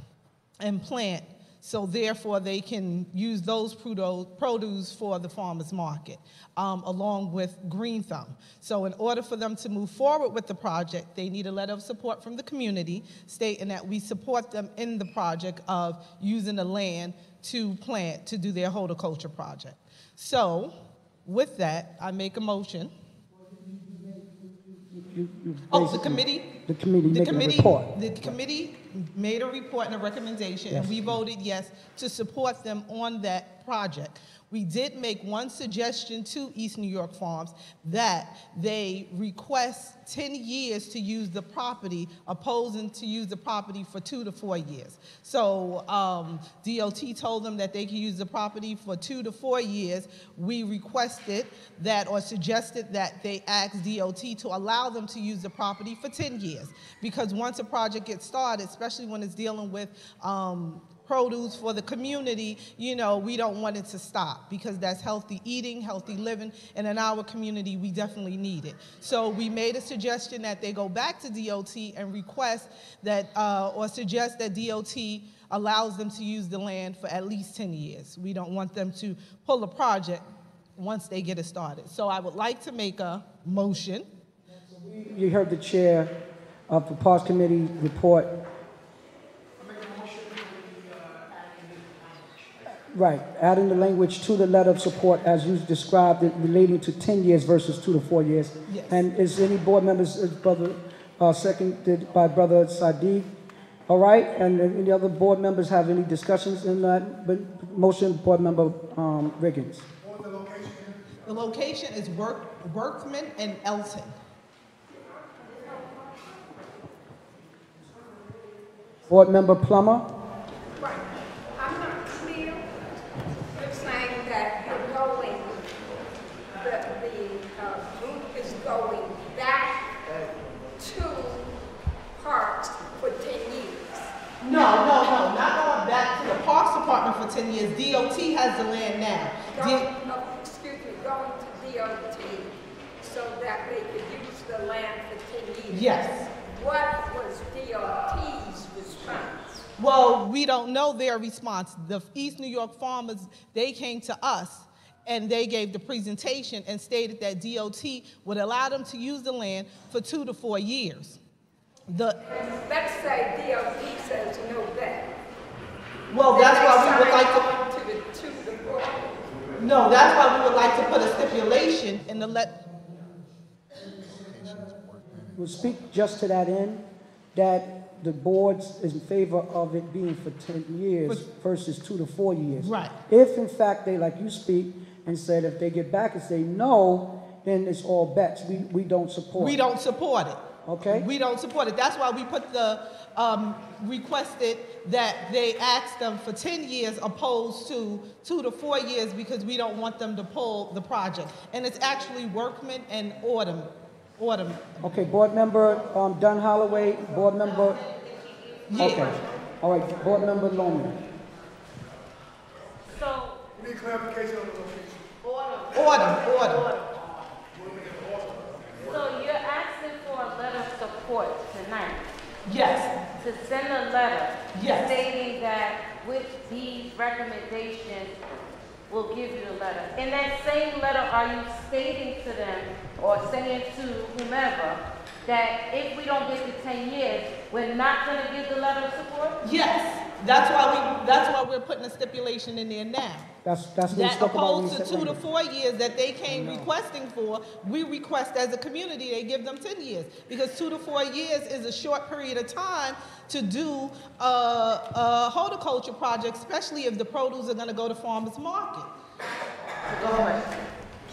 and plant. So therefore, they can use those produce for the farmer's market, um, along with Green Thumb. So in order for them to move forward with the project, they need a letter of support from the community stating that we support them in the project of using the land to plant, to do their horticulture project. So with that, I make a motion. You- you Oh, the committee? The committee The committee, report. the committee made a report and a recommendation, and we voted yes to support them on that project. We did make one suggestion to East New York Farms that they request 10 years to use the property, opposing to use the property for two to four years. So um, DOT told them that they can use the property for two to four years. We requested that or suggested that they ask DOT to allow them to use the property for 10 years. Because once a project gets started, especially when it's dealing with um, produce for the community, you know, we don't want it to stop because that's healthy eating, healthy living, and in our community, we definitely need it. So we made a suggestion that they go back to DOT and request that, uh, or suggest that DOT allows them to use the land for at least 10 years. We don't want them to pull a project once they get it started. So I would like to make a motion. You heard the chair of the Parks Committee report. Right, adding the language to the letter of support as you described it relating to 10 years versus two to four years. Yes. And is any board members, is brother, uh, seconded by brother Sadiq? All right, and any other board members have any discussions in that But motion, board member um, Riggins? The location is Work, Wortman and Elton. Board member Plummer? Right. I'm not clear. You're saying that you're going, the, the uh, group is going back to parks for 10 years. No, no, no, not going back for 10 years. DOT has the land now. Going, no, excuse me, going to DOT so that they could use the land for 10 years. Yes. What was DOT's response? Well, we don't know their response. The East New York farmers, they came to us and they gave the presentation and stated that DOT would allow them to use the land for two to four years. The, Let's say DOT says no that. Well, that's why we would like to, to. To the, to the board. no, that's why we would like to put a stipulation in the let, We'll speak just to that end, that the board's is in favor of it being for 10 years versus two to four years. Right. If in fact they, like you speak, and said if they get back and say no, then it's all bets. We, we don't support. we don't support it. Okay. We don't support it. That's why we put the, um, requested that they ask them for 10 years opposed to two to four years because we don't want them to pull the project. And it's actually Wortman and Autumn, Autumn. Okay, board member um, Dunn Holloway, board member. Yeah. Okay. All right, board member Loman. So, Need clarification on the location. Autumn, Autumn. so you're asking for a letter of support tonight? Yes. To send a letter? Yes. Stating that with these recommendations, we'll give you the letter. In that same letter, are you stating to them or saying to whomever that if we don't get the ten years, we're not gonna give the letter of support? Yes. That's why we, that's why we're putting a stipulation in there now. That's, that's what That spoke about opposed to two to four years that they came requesting for, we request as a community, they give them ten years. Because two to four years is a short period of time to do a, a horticulture project, especially if the produce are gonna go to farmer's market.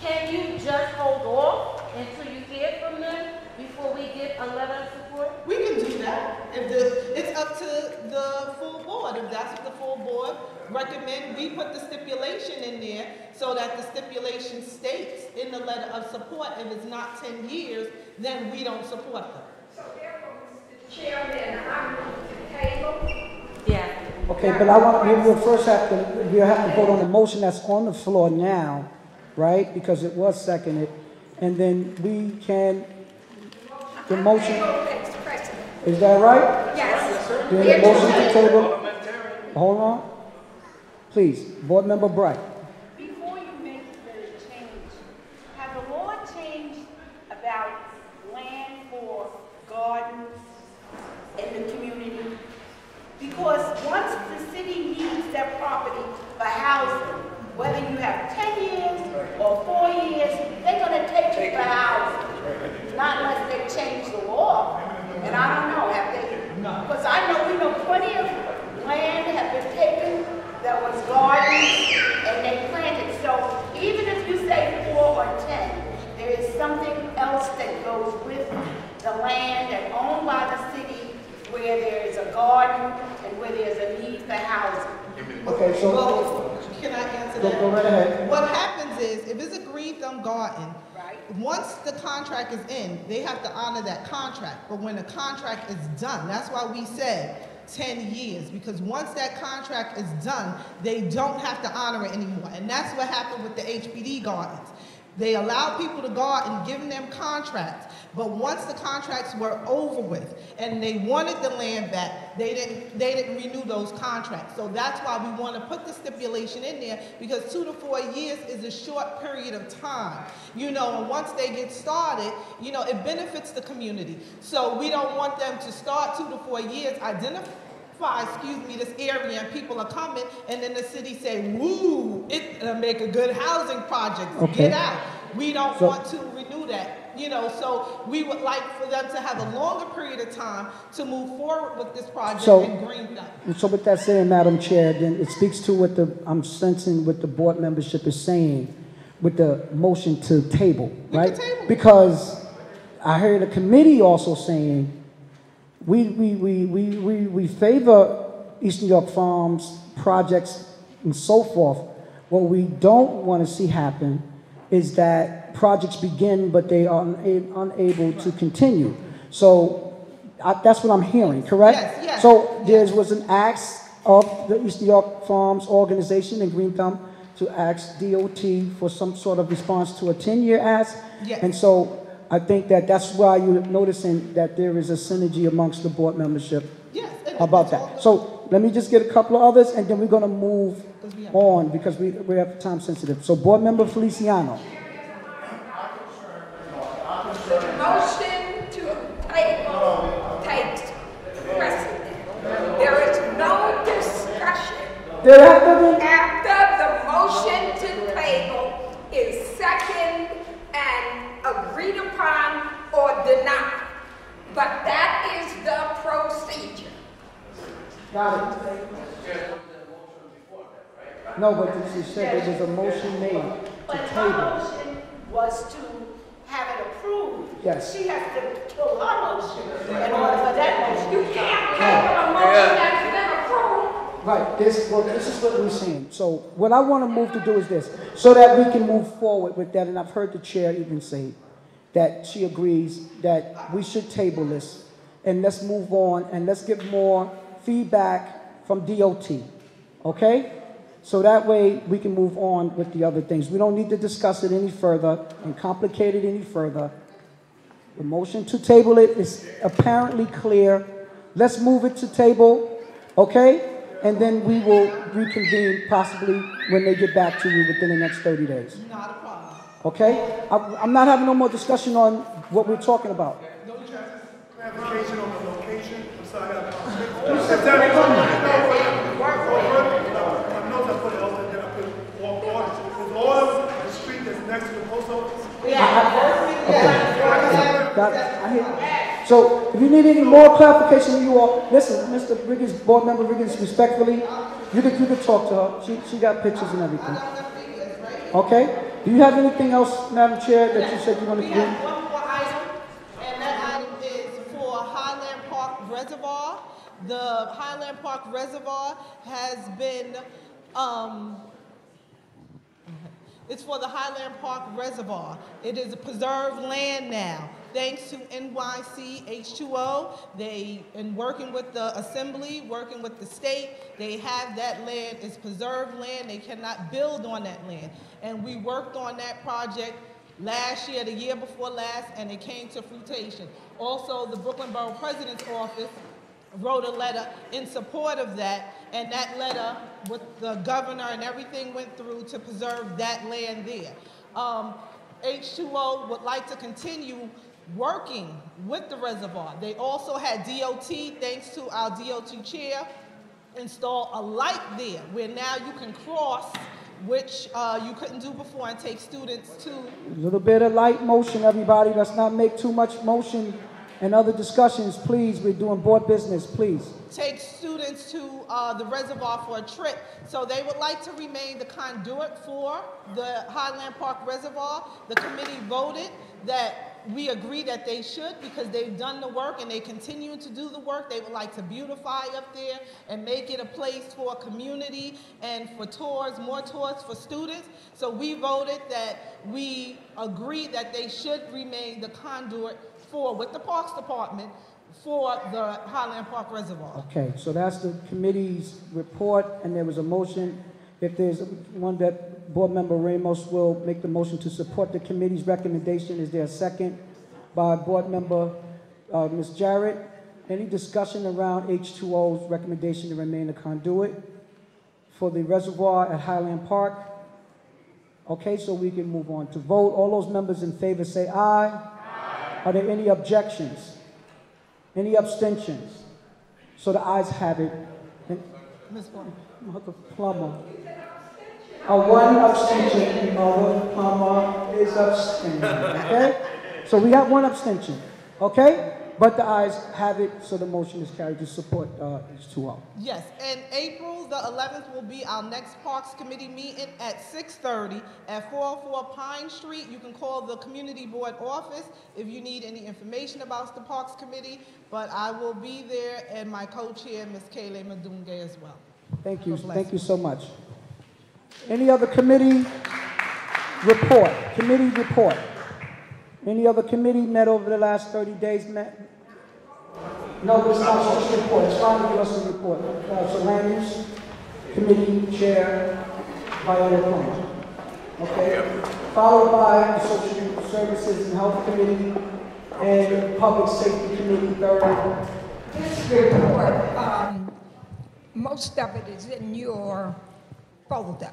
Can you just hold off until you hear from them before we get a letter of support? We can do that. If the, it's up to the full board. If that's what the full board recommend, we put the stipulation in there so that the stipulation states in the letter of support, if it's not ten years, then we don't support them. So therefore, Mr. Chairman, I move to table. Yeah. Okay, but I want, we will first have to, we have to vote on the motion that's on the floor now, right? Because it was seconded. And then we can, the motion, is that right? Yes. Then the motion to table, hold on. Please, Board Member Bright. Before you make the change, have the law changed about land for gardens in the community? Because once the city needs that property for housing, whether you have ten years or four years, they're gonna take it for housing. Not unless they change the law. And I don't know, have they? Because I know, we know plenty of land have been taken that was gardens and they planted. So even if you say four or ten, there is something else that goes with the land and owned by the city where there is a garden and where there's a need for housing. Okay, so- Well, Can I answer that? go right ahead. What happens is, if it's a green thumb garden, right, once the contract is in, they have to honor that contract. But when the contract is done, that's why we said ten years, because once that contract is done, they don't have to honor it anymore. And that's what happened with the HPD gardens. They allowed people to go out and giving them contracts, but once the contracts were over with and they wanted the land back, they didn't, they didn't renew those contracts. So that's why we want to put the stipulation in there because two to four years is a short period of time. You know, and once they get started, you know, it benefits the community. So we don't want them to start two to four years, excuse me, this area and people are coming, and then the city say, woo, it'll uh, make a good housing project, Okay. get out. We don't So- want to renew that, you know, so we would like for them to have a longer period of time to move forward with this project So- in Greenbelt. So with that saying, Madam Chair, then it speaks to what the, I'm sensing what the board membership is saying with the motion to table, right? Because I heard a committee also saying, we, we, we, we, we, we favor East New York Farms projects and so forth. What we don't want to see happen is that projects begin, but they are una- unable to continue. So I, that's what I'm hearing, correct? Yes, yes. So there was an ask of the East New York Farms Organization and Green Thumb to ask DOT for some sort of response to a 10-year ask. Yes. And so I think that that's why you're noticing that there is a synergy amongst the board membership Yes, and about that. So let me just get a couple of others, and then we're gonna move on because we, we have time sensitive. So Board Member Feliciano. Motion to table takes precedent. There is no discussion. There have to be- After the motion to table is second and agreed upon or denied. But that is the procedure. Got it. No, but she said there was a motion made to But her table. motion was to have it approved. Yes. She has to pull her motion in order for that motion. You can't table a motion that's been approved. Right, this, well, this is what we're seeing. So what I want to move to do is this, so that we can move forward with that, and I've heard the chair even say that she agrees that we should table this, and let's move on, and let's get more feedback from DOT, okay? So that way, we can move on with the other things. We don't need to discuss it any further and complicate it any further. The motion to table it is apparently clear. Let's move it to table, okay? And then we will reconvene possibly when they get back to you within the next 30 days. Okay? I'm I'm not having no more discussion on what we're talking about. Clarification on the location, I'm sorry, I got. I I I. I. So if you need any more clarification, you all, listen, Mr. Riggins, board member Riggins, respectfully, you could, you could talk to her. She, she got pictures and everything. Okay? Do you have anything else, Madam Chair, that you said you wanted to do? We have one more item, and that item is for Highland Park Reservoir. The Highland Park Reservoir has been, um, it's for the Highland Park Reservoir. It is a preserved land now, thanks to NYC H2O. They, in working with the assembly, working with the state, they have that land, it's preserved land, they cannot build on that land. And we worked on that project last year, the year before last, and it came to fruition. Also, the Brooklyn Borough President's Office wrote a letter in support of that, and that letter with the governor and everything went through to preserve that land there. Um, H2O would like to continue working with the reservoir. They also had DOT, thanks to our DOT chair, install a light there where now you can cross, which uh, you couldn't do before, and take students to A little bit of light motion, everybody. Let's not make too much motion and other discussions, please. We're doing board business, please. take students to uh, the reservoir for a trip. So they would like to remain the conduit for the Highland Park Reservoir. The committee voted that we agree that they should because they've done the work and they continue to do the work. They would like to beautify up there and make it a place for community and for tours, more tours for students. So we voted that we agree that they should remain the conduit for, with the Parks Department, for the Highland Park Reservoir. Okay, so that's the committee's report, and there was a motion. If there's one that Board Member Ramos will make the motion to support the committee's recommendation, is there a second by Board Member uh, Ms. Jarrett? Any discussion around H2O's recommendation to remain a conduit for the reservoir at Highland Park? Okay, so we can move on to vote. All those members in favor say aye. Are there any objections? Any abstentions? So the ayes have it. And- Ms. Plummer. A one abstention, Mother Plummer is abstaining, okay? So we have one abstention, okay? But the ayes have it, so the motion is carried to support uh, H2O. Yes, and April the 11th will be our next Parks Committee meeting at 6:30 at 404 Pine Street. You can call the Community Board office if you need any information about the Parks Committee, but I will be there and my co-chair, Ms. Kayla Madunga, as well. Thank you, thank you so much. Any other committee report, committee report? Any other committee met over the last 30 days met? No, it's not just a report, it's fine to give us a report. Uh, So Landis, committee chair, Viola Plummer. Okay? Followed by the Social Services and Health Committee and Public Safety Committee, third. This report, um, most of it is in your folder.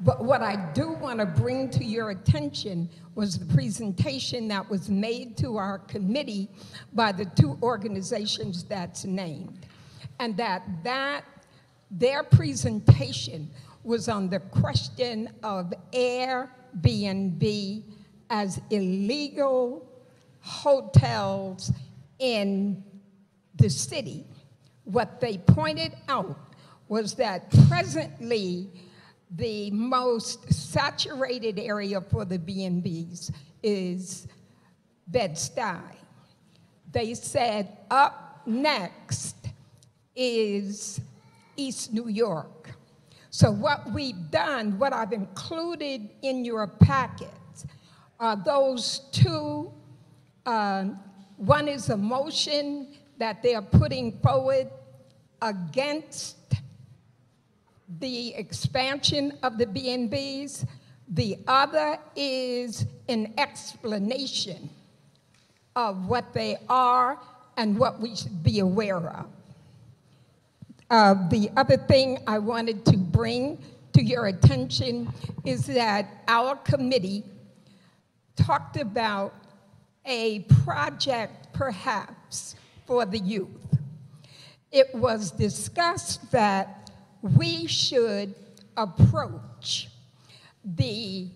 But what I do want to bring to your attention was the presentation that was made to our committee by the two organizations that's named. And that that their presentation was on the question of Airbnb as illegal hotels in the city. What they pointed out was that presently the most saturated area for the B&Bs is Bed-Stuy. They said up next is East New York. So what we've done, what I've included in your packets, are those two. uh, one is a motion that they are putting forward against the expansion of the B&Bs. The other is an explanation of what they are and what we should be aware of. Uh, the other thing I wanted to bring to your attention is that our committee talked about a project perhaps for the youth. It was discussed that we should approach the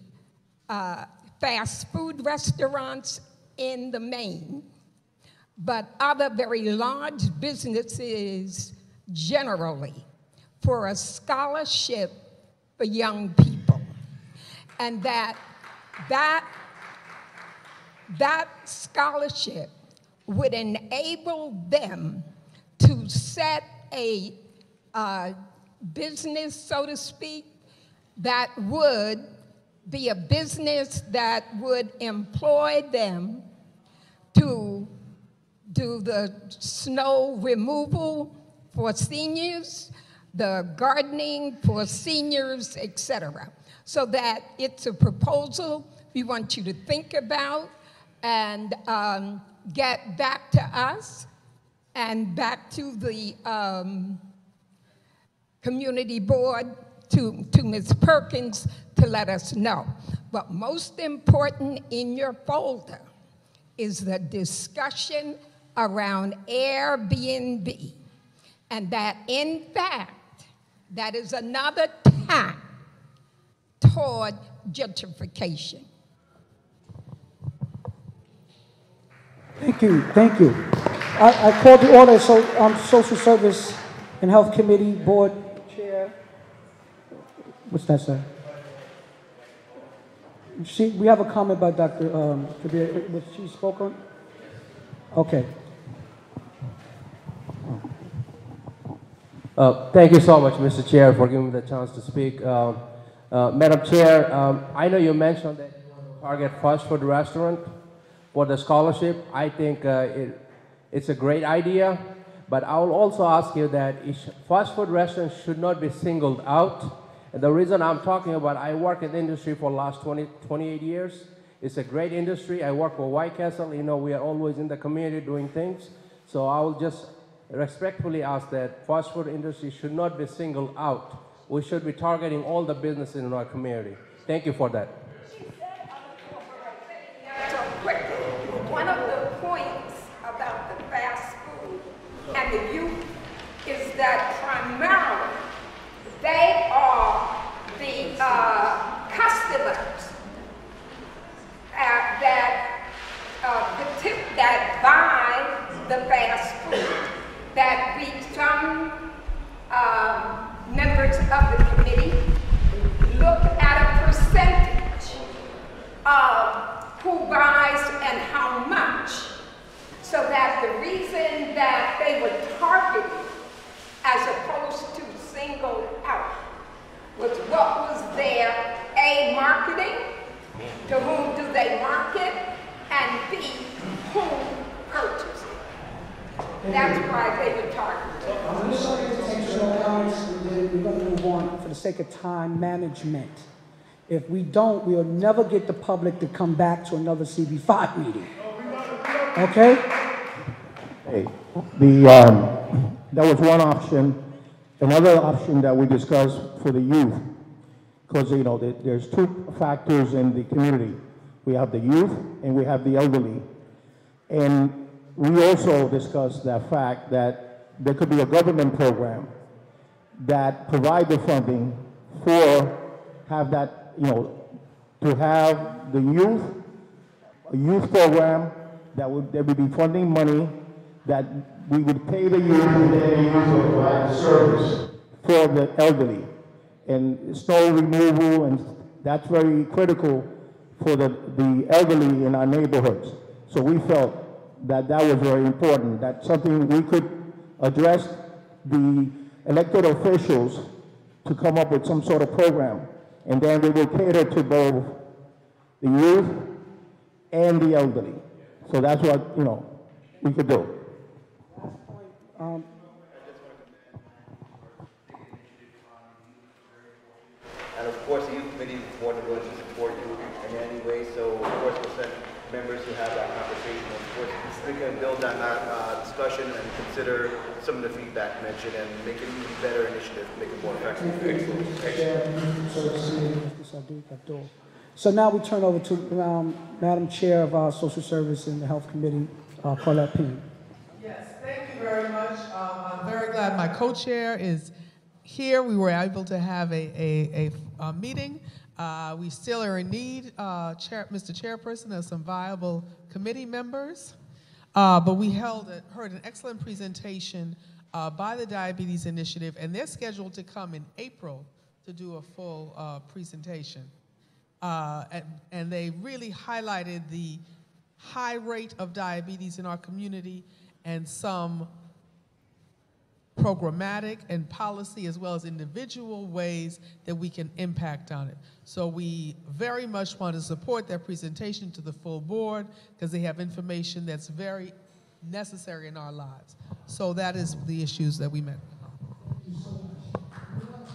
uh, fast food restaurants in the main, but other very large businesses generally for a scholarship for young people. And that that that scholarship would enable them to set a uh, business, so to speak, that would be a business that would employ them to do the snow removal for seniors, the gardening for seniors, etc. So that it's a proposal we want you to think about and um, get back to us and back to the um, community board, to, to Ms. Perkins to let us know. But most important in your folder is the discussion around Airbnb. And that, in fact, that is another tack toward gentrification. Thank you, thank you. I, I called to order, so, um, Social Service and Health Committee Board. What's that, sir? She, we have a comment by Dr. Um, Kabir, was she spoke on? Okay. Uh, Thank you so much, Mr. Chair, for giving me the chance to speak. Uh, uh, Madam Chair, um, I know you mentioned that you want to target fast food restaurant for the scholarship. I think uh, it, it's a great idea, but I will also ask you that fast food restaurants should not be singled out. The reason I'm talking about, I work in the industry for the last 20, 28 years. It's a great industry. I work for White Castle. You know, we are always in the community doing things. So I will just respectfully ask that fast food industry should not be singled out. We should be targeting all the businesses in our community. Thank you for that. So quickly, one of the points about the fast food and the youth is that primarily they are the uh, customers uh, that uh, the tip that buy the fast food that we some um, members of the committee look at a percentage of who buys and how much, so that the reason that they were targeted as opposed to singled out was what was their A, marketing, to whom do they market, and B, who purchased it. That's why they were targeted. I'm just going to take some comments, and then we're going to move on for the sake of time management. If we don't, we'll never get the public to come back to another CB5 meeting. Okay? Hey, the, um, that was one option. Another option that we discussed for the youth, because, you know, there, there's two factors in the community. We have the youth and we have the elderly. And we also discussed that fact that there could be a government program that provide the funding for, have that, you know, to have the youth, a youth program that would, there would be funding money that we would pay the youth and then the youth would provide service for the elderly. And snow removal, and that's very critical for the, the elderly in our neighborhoods. So we felt that that was very important, that something we could address the elected officials to come up with some sort of program. And then we will cater to both the youth and the elderly. So that's what, you know, we could do. Um, And of course, the youth committee is more than willing to support you in any way, so of course, we'll send members who have that conversation. Of course, we can build on that uh, discussion and consider some of the feedback mentioned and make it an even better initiative, make it more effective. So now we turn over to um, Madam Chair of our Social Service and the Health Committee, uh, Paulette Payne. Yes, thank you very much. Um, I'm very glad my co-chair is here. We were able to have a, a, a, a meeting Uh, we still are in need, uh, Chair, Mr. Chairperson, of some viable committee members. Uh, but we held, a- heard an excellent presentation uh, by the Diabetes Initiative, and they're scheduled to come in April to do a full uh, presentation. Uh, and, and they really highlighted the high rate of diabetes in our community and some programmatic and policy as well as individual ways that we can impact on it. So we very much want to support their presentation to the full board because they have information that's very necessary in our lives. So that is the issues that we met.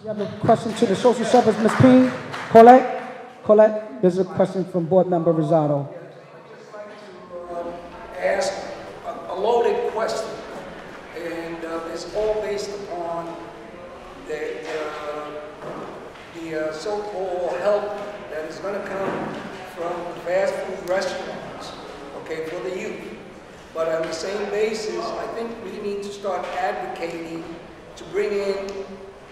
We have a question to the social service, Ms. Payne. Colette? Colette, there's a question from Board Member Rosado. I'd just like to uh, ask a- a loaded question, and it's all based upon the, uh, the uh, so-called help that is going to come from fast food restaurants, okay, for the youth. But on the same basis, I think we need to start advocating to bring in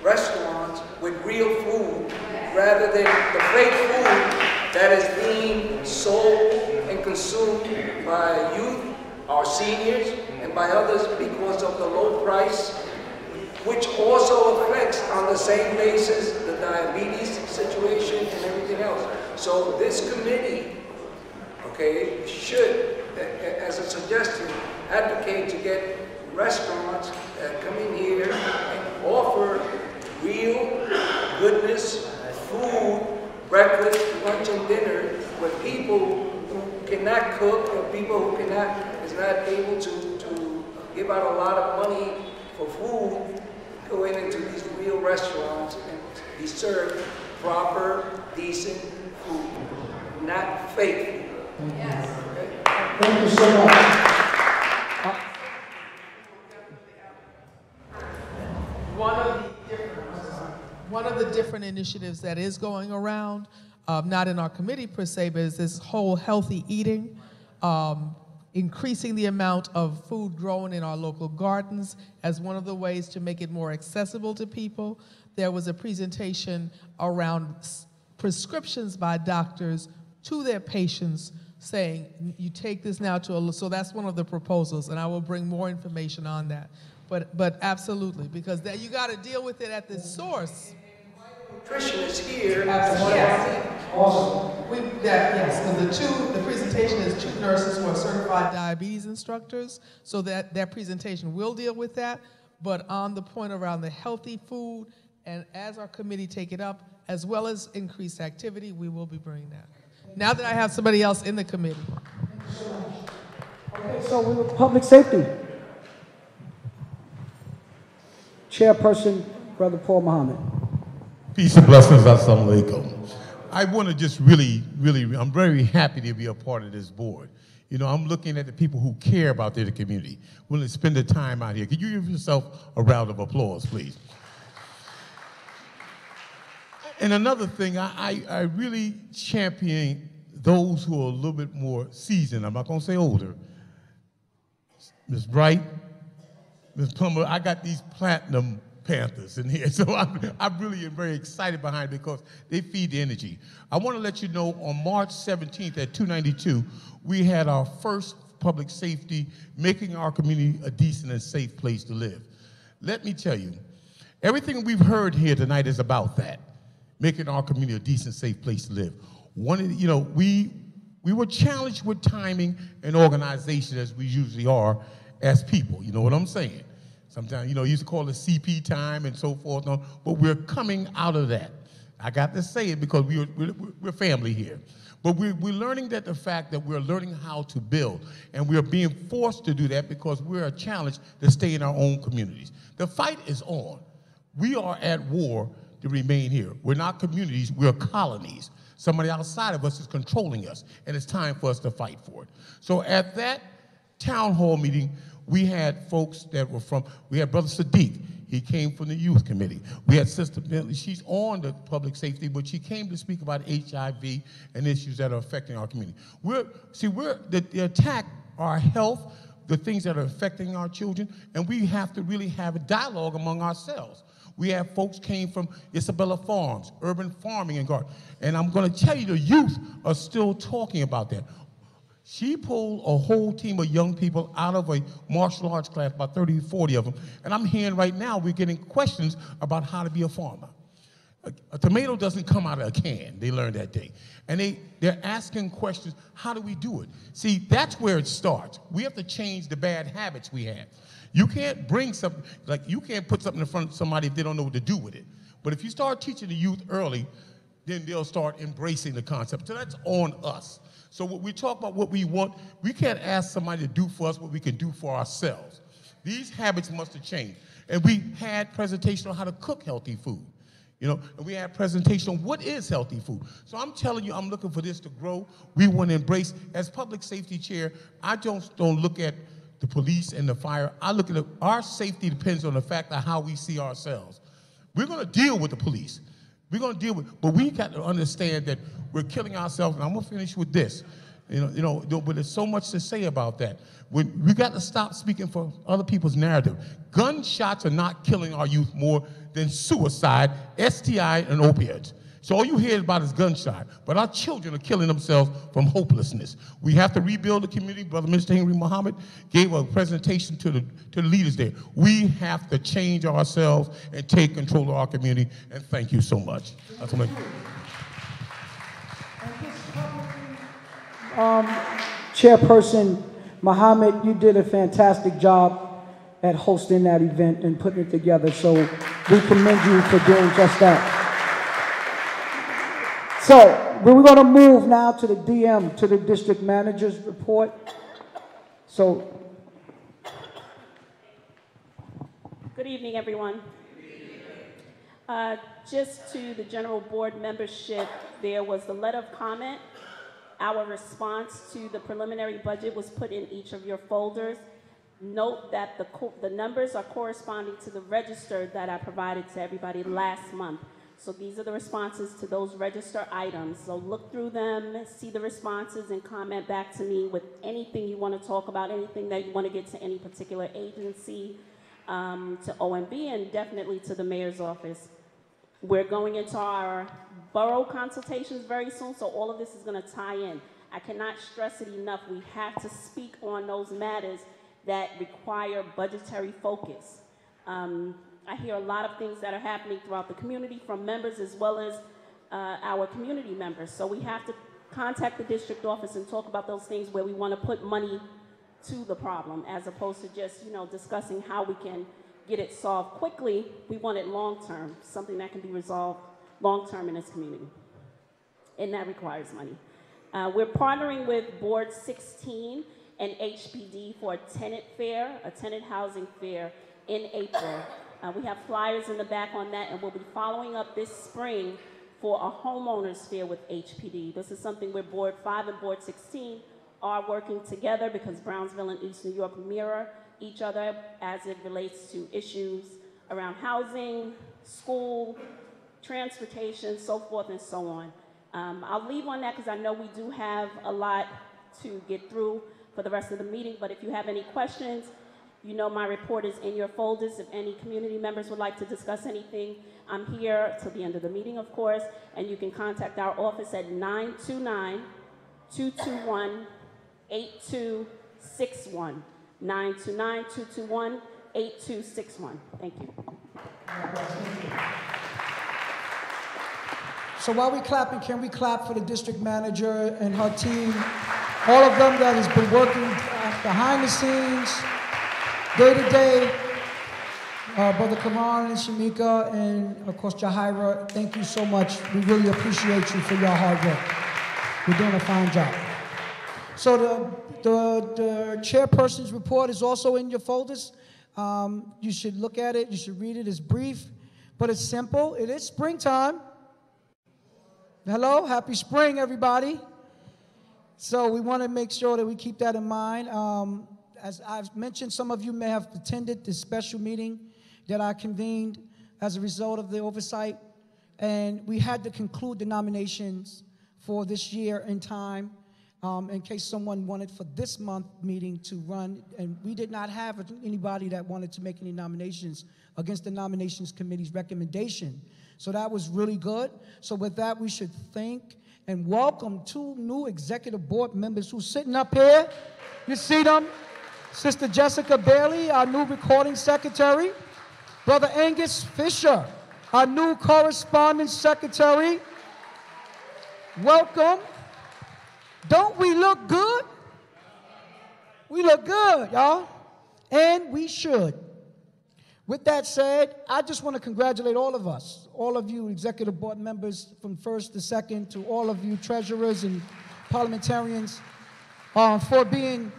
restaurants with real food rather than the fake food that is being sold and consumed by youth, our seniors, and by others because of the low price, which also affects on the same basis the diabetes situation and everything else. So this committee, okay, should, as a suggestion, advocate to get restaurants that come in here and offer real goodness, food, breakfast, lunch, and dinner with people who cannot cook or people who cannot, is not able to, to give out a lot of money for food, going into these real restaurants and be served proper, decent food, not fake food. Yes. Thank you so much. One of the different, one of the different initiatives that is going around, um, not in our committee per se, but is this whole healthy eating, um, increasing the amount of food grown in our local gardens as one of the ways to make it more accessible to people. There was a presentation around prescriptions by doctors to their patients saying, you take this now to a, so that's one of the proposals, and I will bring more information on that. But, but absolutely, because that, you got to deal with it at the source. Nutritionist here. Yes. Awesome. We, that, yes, because the two, the presentation is two nurses who are certified diabetes instructors, so that, that presentation will deal with that. But on the point around the healthy food, and as our committee take it up, as well as increased activity, we will be bringing that. Now that I have somebody else in the committee. Okay, so we were public safety. Chairperson, Brother Paul Muhammad. Peace and blessings, assalamu alaikum. I want to just really, really, I'm very happy to be a part of this board. You know, I'm looking at the people who care about their community, willing to spend the time out here. Could you give yourself a round of applause, please? And another thing, I, I, I really champion those who are a little bit more seasoned. I'm not going to say older. Ms. Bright, Ms. Plummer, I got these platinum Panthers in here. So I'm, I'm really very excited behind because they feed the energy. I want to let you know on March 17th at 292, we had our first public safety, making our community a decent and safe place to live. Let me tell you, everything we've heard here tonight is about that, making our community a decent, safe place to live. One, you know, we we were challenged with timing and organization as we usually are as people. You know what I'm saying? Sometimes, you know, used to call it CP time and so forth, no, but we're coming out of that. I got to say it because we are, we're, we're family here. But we're, we're learning that the fact that we're learning how to build, and we're being forced to do that because we're a challenge to stay in our own communities. The fight is on. We are at war to remain here. We're not communities, we're colonies. Somebody outside of us is controlling us, and it's time for us to fight for it. So at that town hall meeting, we had folks that were from, we had Brother Sadiq, he came from the youth committee. We had Sister Bentley, she's on the public safety, but she came to speak about HIV and issues that are affecting our community. We're, see, we're, the, the attack, our health, the things that are affecting our children, and we have to really have a dialogue among ourselves. We have folks came from Isabella Farms, urban farming and garden. And I'm going to tell you, the youth are still talking about that. She pulled a whole team of young people out of a martial arts class, about 30, 40 of them. And I'm hearing right now, we're getting questions about how to be a farmer. A, a tomato doesn't come out of a can, they learned that day. And they, they're asking questions, how do we do it? See, that's where it starts. We have to change the bad habits we have. You can't bring something, like you can't put something in front of somebody if they don't know what to do with it. But if you start teaching the youth early, then they'll start embracing the concept. So that's on us. So when we talk about what we want, we can't ask somebody to do for us what we can do for ourselves. These habits must have changed. And we had presentation on how to cook healthy food. You know, and we had presentation on what is healthy food. So I'm telling you, I'm looking for this to grow. We want to embrace, as public safety chair, I just don't look at the police and the fire. I look at our safety depends on the fact of how we see ourselves. We're going to deal with the police. We're going to deal with, but we got to understand that we're killing ourselves. And I'm going to finish with this. You know, you know, but there's so much to say about that. When, we got to stop speaking for other people's narrative. Gunshots are not killing our youth more than suicide, STI, and opiates. So all you hear about is gunshot, but our children are killing themselves from hopelessness. We have to rebuild the community. Brother Mr. Henry Muhammad gave a presentation to the, to the leaders there. We have to change ourselves and take control of our community, and thank you so much. That's what Um, Chairperson Muhammad, you did a fantastic job at hosting that event and putting it together, so we commend you for doing just that. So, we're going to move now to the DM, to the district manager's report. So, Good evening, everyone. Uh, Just to the general board membership, there was the letter of comment. Our response to the preliminary budget was put in each of your folders. Note that the, the numbers are corresponding to the register that I provided to everybody last month. So these are the responses to those register items. So look through them, see the responses, and comment back to me with anything you want to talk about, anything that you want to get to any particular agency, um, to OMB, and definitely to the mayor's office. We're going into our borough consultations very soon, so all of this is going to tie in. I cannot stress it enough. We have to speak on those matters that require budgetary focus. Um, I hear a lot of things that are happening throughout the community from members as well as uh, our community members. So we have to contact the district office and talk about those things where we want to put money to the problem as opposed to just, you know, discussing how we can get it solved quickly. We want it long term, something that can be resolved long term in this community. And that requires money. Uh, we're partnering with Board 16 and HPD for a tenant fair, a tenant housing fair in April. Uh, we have flyers in the back on that, and we'll be following up this spring for a homeowners fair with HPD. This is something where Board 5 and Board 16 are working together because Brownsville and East New York mirror each other as it relates to issues around housing, school, transportation, so forth and so on. Um, I'll leave on that because I know we do have a lot to get through for the rest of the meeting, but if you have any questions, you know my report is in your folders. If any community members would like to discuss anything, I'm here till the end of the meeting, of course, and you can contact our office at 929 221 8261. 929 221 8261. Thank you. So while we're clapping, can we clap for the district manager and her team? All of them that has been working behind the scenes, day to day. Uh, Brother Karan and Shamika, and of course Jahira, thank you so much. We really appreciate you for your hard work. You're doing a fine job. So the, the, the chairperson's report is also in your folders. Um, you should look at it. You should read it. It's brief, but it's simple. It is springtime. Hello, happy spring, everybody. So we want to make sure that we keep that in mind. Um, as I've mentioned, some of you may have attended this special meeting that I convened as a result of the oversight, and we had to conclude the nominations for this year in time. um, in case someone wanted for this month meeting to run, and we did not have anybody that wanted to make any nominations against the nominations committee's recommendation. So that was really good. So with that, we should thank and welcome two new executive board members who's sitting up here. You see them? Sister Jessica Bailey, our new recording secretary. Brother Angus Fisher, our new correspondence secretary. Welcome. Don't we look good? We look good, y'all. And we should. With that said, I just want to congratulate all of us, all of you executive board members from first to second, to all of you treasurers and parliamentarians uh, for being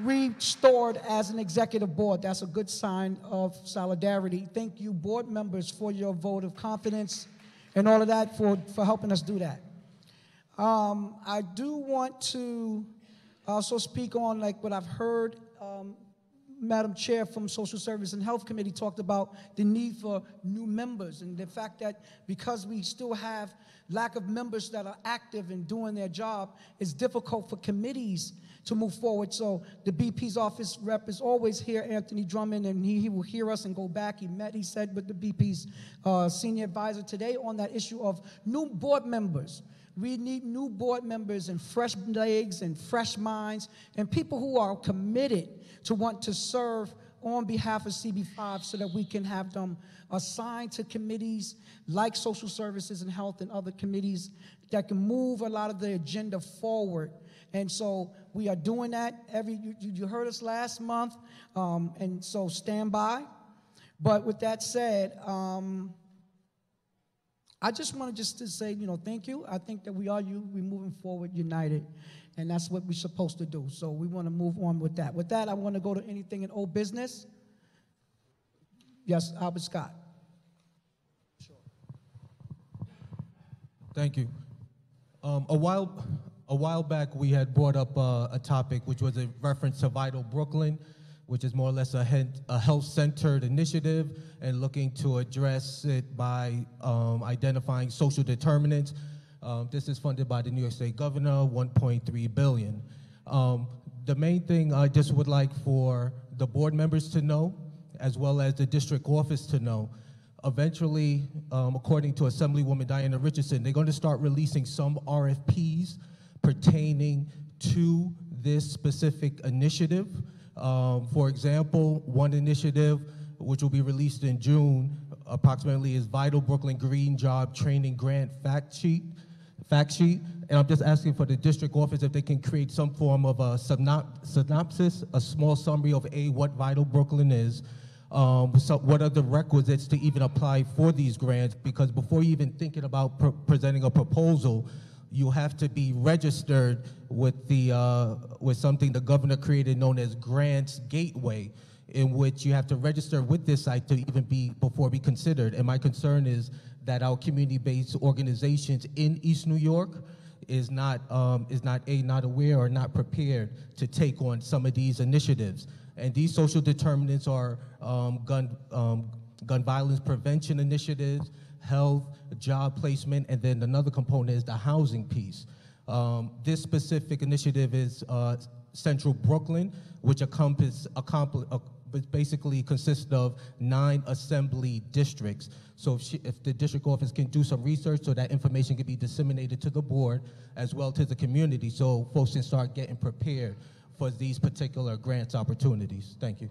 restored as an executive board. That's a good sign of solidarity. Thank you, board members, for your vote of confidence and all of that for, for helping us do that. Um, I do want to also speak on like what I've heard um, Madam Chair from Social Service and Health Committee talked about the need for new members and the fact that because we still have lack of members that are active in doing their job, it's difficult for committees to move forward. So the BP's office rep is always here, Anthony Drummond, and he, he will hear us and go back. He met, he said, with the BP's uh, senior advisor today on that issue of new board members. We need new board members and fresh legs and fresh minds and people who are committed to want to serve on behalf of CB5 so that we can have them assigned to committees like social services and health and other committees that can move a lot of the agenda forward. And so we are doing that. Every you, you heard us last month, um, and so stand by. But with that said, um, I just want to just to say, you know, thank you. I think that we are you. We're moving forward united, and that's what we're supposed to do. So we want to move on with that. With that, I want to go to anything in old business. Yes, Albert Scott. Sure. Thank you. Um, a while a while back, we had brought up uh, a topic which was a reference to Vital Brooklyn, which is more or less a, a health-centered initiative and looking to address it by um, identifying social determinants. Um, this is funded by the New York State Governor, 1.3 billion. Um, the main thing I just would like for the board members to know, as well as the district office to know, eventually, um, according to Assemblywoman Diana Richardson, they're going to start releasing some RFPs pertaining to this specific initiative. Um, for example, one initiative which will be released in June approximately is Vital Brooklyn Green Job Training Grant Fact Sheet. Fact sheet, and I'm just asking for the district office if they can create some form of a synopsis, a small summary of a what Vital Brooklyn is, um, so what are the requisites to even apply for these grants? Because before you even thinking about pr presenting a proposal, you have to be registered with the uh, with something the governor created known as Grants Gateway, in which you have to register with this site to even be before be considered. And my concern is that our community-based organizations in East New York is not um, is not a not aware or not prepared to take on some of these initiatives. And these social determinants are um, gun um, gun violence prevention initiatives health, job placement, and then another component is the housing piece. Um, this specific initiative is uh, Central Brooklyn, which uh, basically consists of nine assembly districts. So if, she, if, the district office can do some research so that information can be disseminated to the board as well to the community so folks can start getting prepared for these particular grants opportunities. Thank you.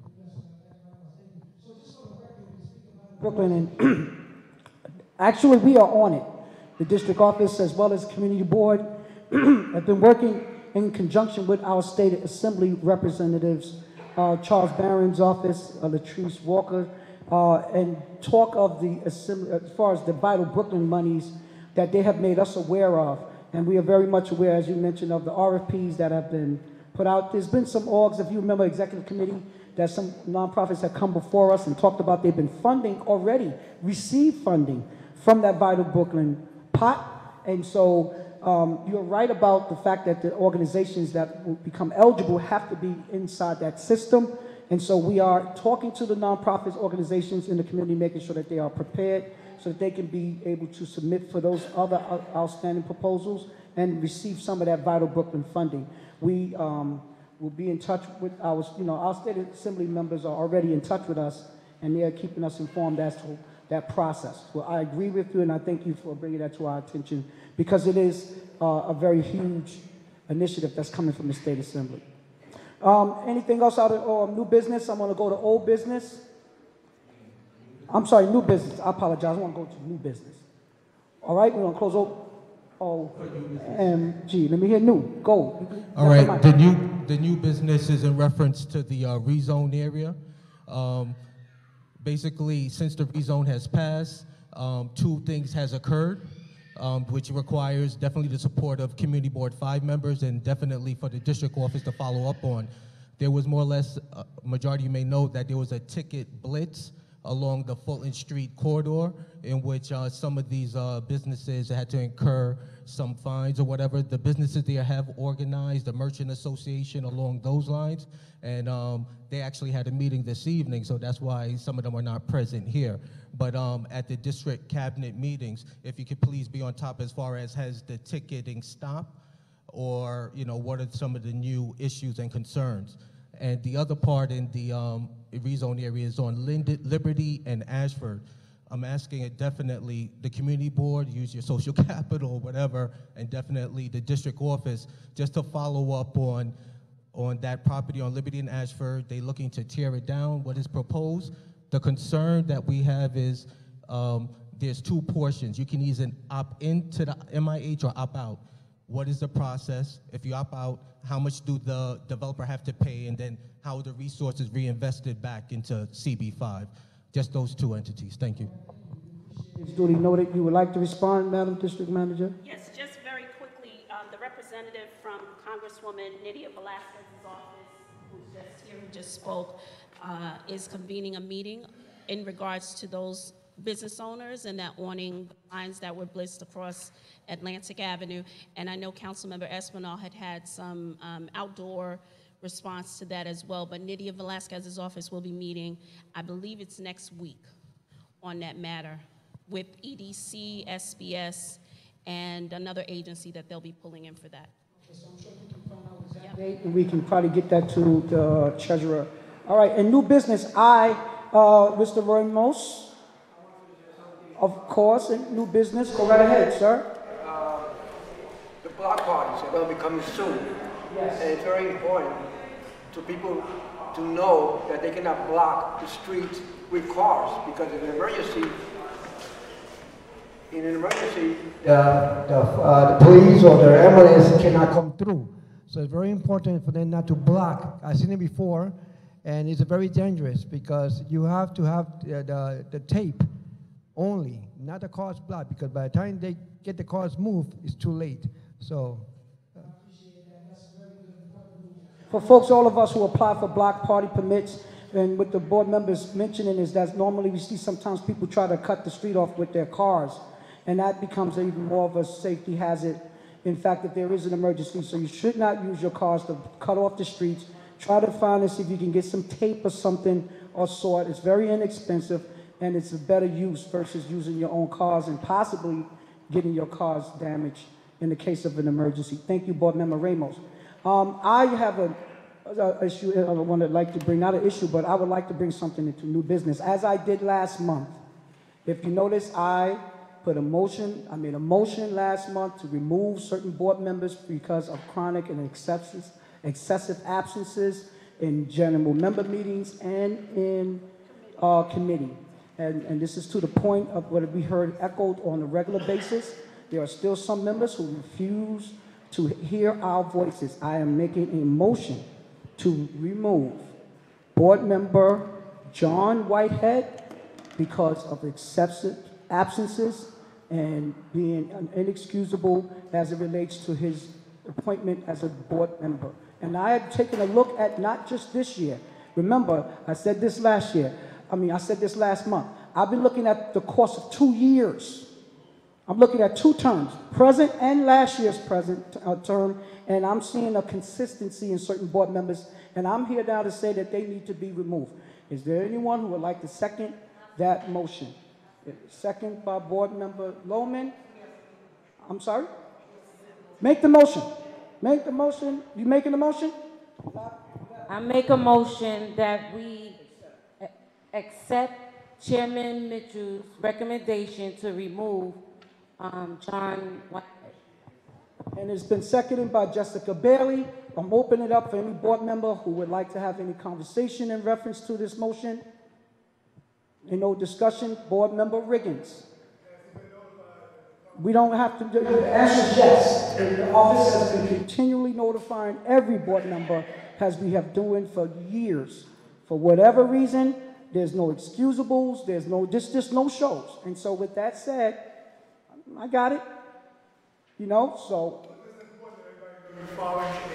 Brooklyn and Actually, we are on it. The district office, as well as community board, have been working in conjunction with our state assembly representatives, uh, Charles Barron's office, uh, Latrice Walker, uh, and talk of the assembly, as far as the vital Brooklyn monies that they have made us aware of. And we are very much aware, as you mentioned, of the RFPs that have been put out. There's been some orgs, if you remember, executive committee, that some nonprofits have come before us and talked about they've been funding already, received funding from that Vital Brooklyn pot. And so um, you're right about the fact that the organizations that will become eligible have to be inside that system. And so we are talking to the nonprofits organizations in the community, making sure that they are prepared so that they can be able to submit for those other outstanding proposals. and receive some of that Vital Brooklyn funding. We um, will be in touch with our, you know, our state assembly members are already in touch with us, and they are keeping us informed as to that process. Well, I agree with you, and I thank you for bringing that to our attention because it is uh, a very huge initiative that's coming from the state assembly. Um, anything else out of uh, new business? I'm going to go to old business. I'm sorry, new business. I apologize. I want to go to new business. All right, we're going to close O O M G. Let me hear new. Go. All right, the new, the new business is in reference to the uh, rezone area. Um, Basically, since the rezone has passed, um, two things has occurred, um, which requires definitely the support of Community Board five members and definitely for the district office to follow up on. There was more or less, uh, majority you may know that there was a ticket blitz along the Fulton Street corridor in which uh, some of these uh, businesses had to incur some fines or whatever. The businesses there have organized the merchant association along those lines, and um, they actually had a meeting this evening, so that's why some of them are not present here. But um, at the district cabinet meetings, if you could please be on top as far as has the ticketing stopped, or you know what are some of the new issues and concerns. And the other part in the um, rezone area is on Lind- Liberty and Ashford. I'm asking it definitely the community board, use your social capital whatever, and definitely the district office just to follow up on on that property on Liberty and Ashford. They're looking to tear it down. What is proposed? The concern that we have is um, there's two portions. You can either opt into the MIH or opt out. What is the process? If you opt out, how much do the developer have to pay, and then how are the resources reinvested back into CB5? Just those two entities. Thank you. It's duly noted. You would like to respond, Madam District Manager? Yes, just very quickly, um, the representative from Congresswoman Nydia Velázquez's office, just here, who just spoke, uh, is convening a meeting in regards to those business owners and that awning lines that were blitzed across Atlantic Avenue. And I know Councilmember Espinal had had some um, outdoor response to that as well. But Nydia Velázquez's office will be meeting, I believe it's next week, on that matter with EDC, SBS, and another agency that they'll be pulling in for that. Date, and we can probably get that to the treasurer. All right, and new business, I, uh, Mr. Ramos, of course, and new business, go right ahead, sir. Uh, The block parties are going to be coming soon. Yes. And it's very important to people to know that they cannot block the streets with cars because in an emergency, in an emergency, the, the, uh, the police or the ambulance cannot come through. So it's very important for them not to block. I've seen it before, and it's very dangerous because you have to have the, the, the tape only, not the cars blocked, because by the time they get the cars moved, it's too late. So uh. For folks, all of us who apply for block party permits, and what the board members mentioning is that normally we see sometimes people try to cut the street off with their cars, and that becomes even more of a safety hazard. In fact, if there is an emergency, so you should not use your cars to cut off the streets. Try to find and see if you can get some tape or something or sort. It's very inexpensive, and it's a better use versus using your own cars and possibly getting your cars damaged in the case of an emergency. Thank you, Board Member Ramos. Um, I have a, a issue I would like to bring, not an issue, but I would like to bring something into new business, as I did last month. If you notice, I put a motion, I made a motion last month to remove certain board members because of chronic and excessive, excessive absences in general member meetings and in uh, committee. And, and this is to the point of what we heard echoed on a regular basis. There are still some members who refuse to hear our voices. I am making a motion to remove board member John Whitehead because of excessive absences and being inexcusable as it relates to his appointment as a board member. And I have taken a look at not just this year. Remember, I said this last year. I mean, I said this last month. I've been looking at the course of two years. I'm looking at two terms, present and last year's present uh, term, and I'm seeing a consistency in certain board members, and I'm here now to say that they need to be removed. Is there anyone who would like to second that motion? Second by Board Member Loman. I'm sorry? Make the motion. Make the motion. You making the motion? I make a motion that we accept Chairman Mitchell's recommendation to remove um, John White. And it's been seconded by Jessica Bailey. I'm opening it up for any board member who would like to have any conversation in reference to this motion. No discussion? Board Member Riggins. We don't have to, the the answer is yes. And the office has been continually notifying every board member, as we have doing for years. For whatever reason, there's no excusables, there's no, just, just no shows. And so with that said, I got it. You know, so.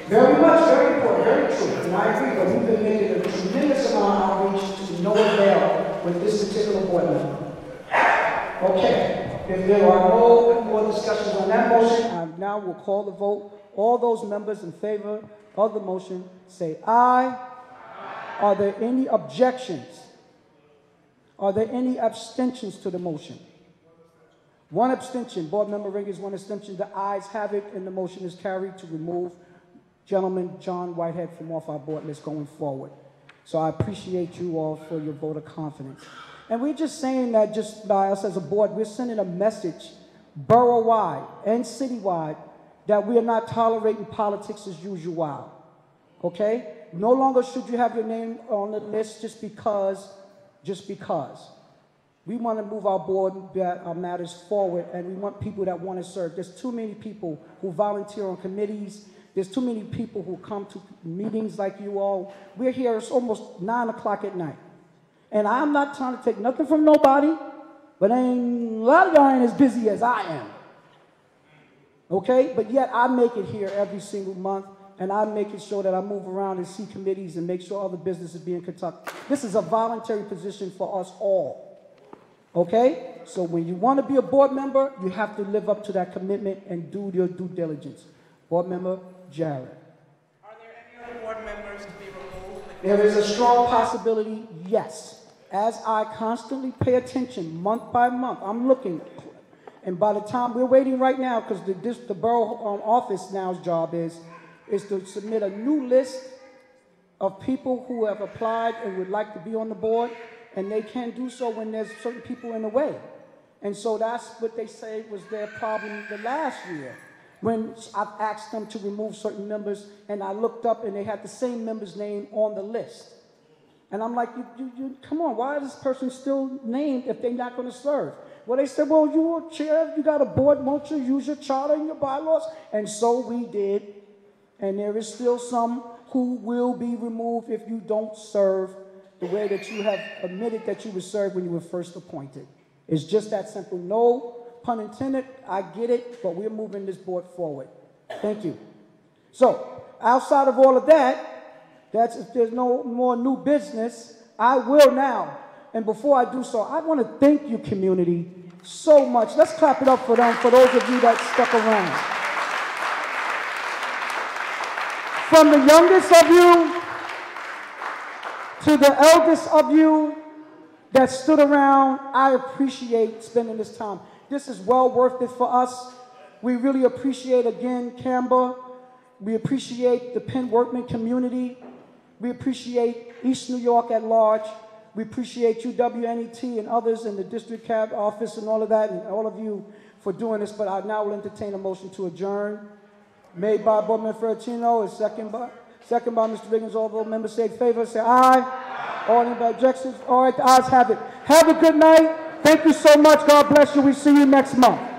Very much, very important, very true. And I agree, but we've been making a tremendous amount of outreach to no avail with this particular board member. Okay, if there are no more discussions on that motion, I now will call the vote. All those members in favor of the motion, say aye. Are there any objections? Are there any abstentions to the motion? One abstention, Board Member Riggins, one abstention. The ayes have it, and the motion is carried to remove gentleman John Whitehead from off our board list going forward. So I appreciate you all for your vote of confidence. And we're just saying that just by us as a board, we're sending a message borough-wide and citywide that we are not tolerating politics as usual. Okay? No longer should you have your name on the list just because, just because. We want to move our board, that- our matters forward, and we want people that want to serve. There's too many people who volunteer on committees. There's too many people who come to meetings like you all. We're here, it's almost nine o'clock at night. And I'm not trying to take nothing from nobody, but ain't, a lot of y'all ain't as busy as I am. Okay? But yet I make it here every single month, and I'm making sure that I move around and see committees and make sure all the business is being conducted. This is a voluntary position for us all. Okay? So when you want to be a board member, you have to live up to that commitment and do your due diligence. Board member Jarrett. Other board members to be removed? There is a strong possibility, yes. As I constantly pay attention month by month, I'm looking. And by the time we're waiting right now, because the, this, the borough um, office now's job is, is to submit a new list of people who have applied and would like to be on the board, and they can do so when there's certain people in the way. And so that's what they say was their problem the last year. When I've asked them to remove certain members, and I looked up and they had the same member's name on the list. And I'm like, you, you, you, come on, why is this person still named if they're not going to serve? Well, they said, well, you are chair, you got a board, won't you use your charter and your bylaws? And so we did. And there is still some who will be removed if you don't serve the way that you have admitted that you would serve when you were first appointed. It's just that simple. No pun intended. I get it, but we're moving this board forward. Thank you. So, outside of all of that, that's if there's no more new business, I will now. And before I do so, I want to thank you, community, so much. Let's clap it up for them, for those of you that stuck around. From the youngest of you to the eldest of you that stood around, I appreciate spending this time. This is well worth it for us. We really appreciate again Canberra. We appreciate the Penn Wortman community. We appreciate East New York at large. We appreciate you, WNET, and others in the district cab office and all of that, and all of you for doing this. But I now will entertain a motion to adjourn. Made by Boardman Ferrantino, and second by, second by Mr. Riggins. All those members say favor, say aye. All any objections? All right, the ayes have it. Have a good night. Thank you so much. God bless you. We see you next month.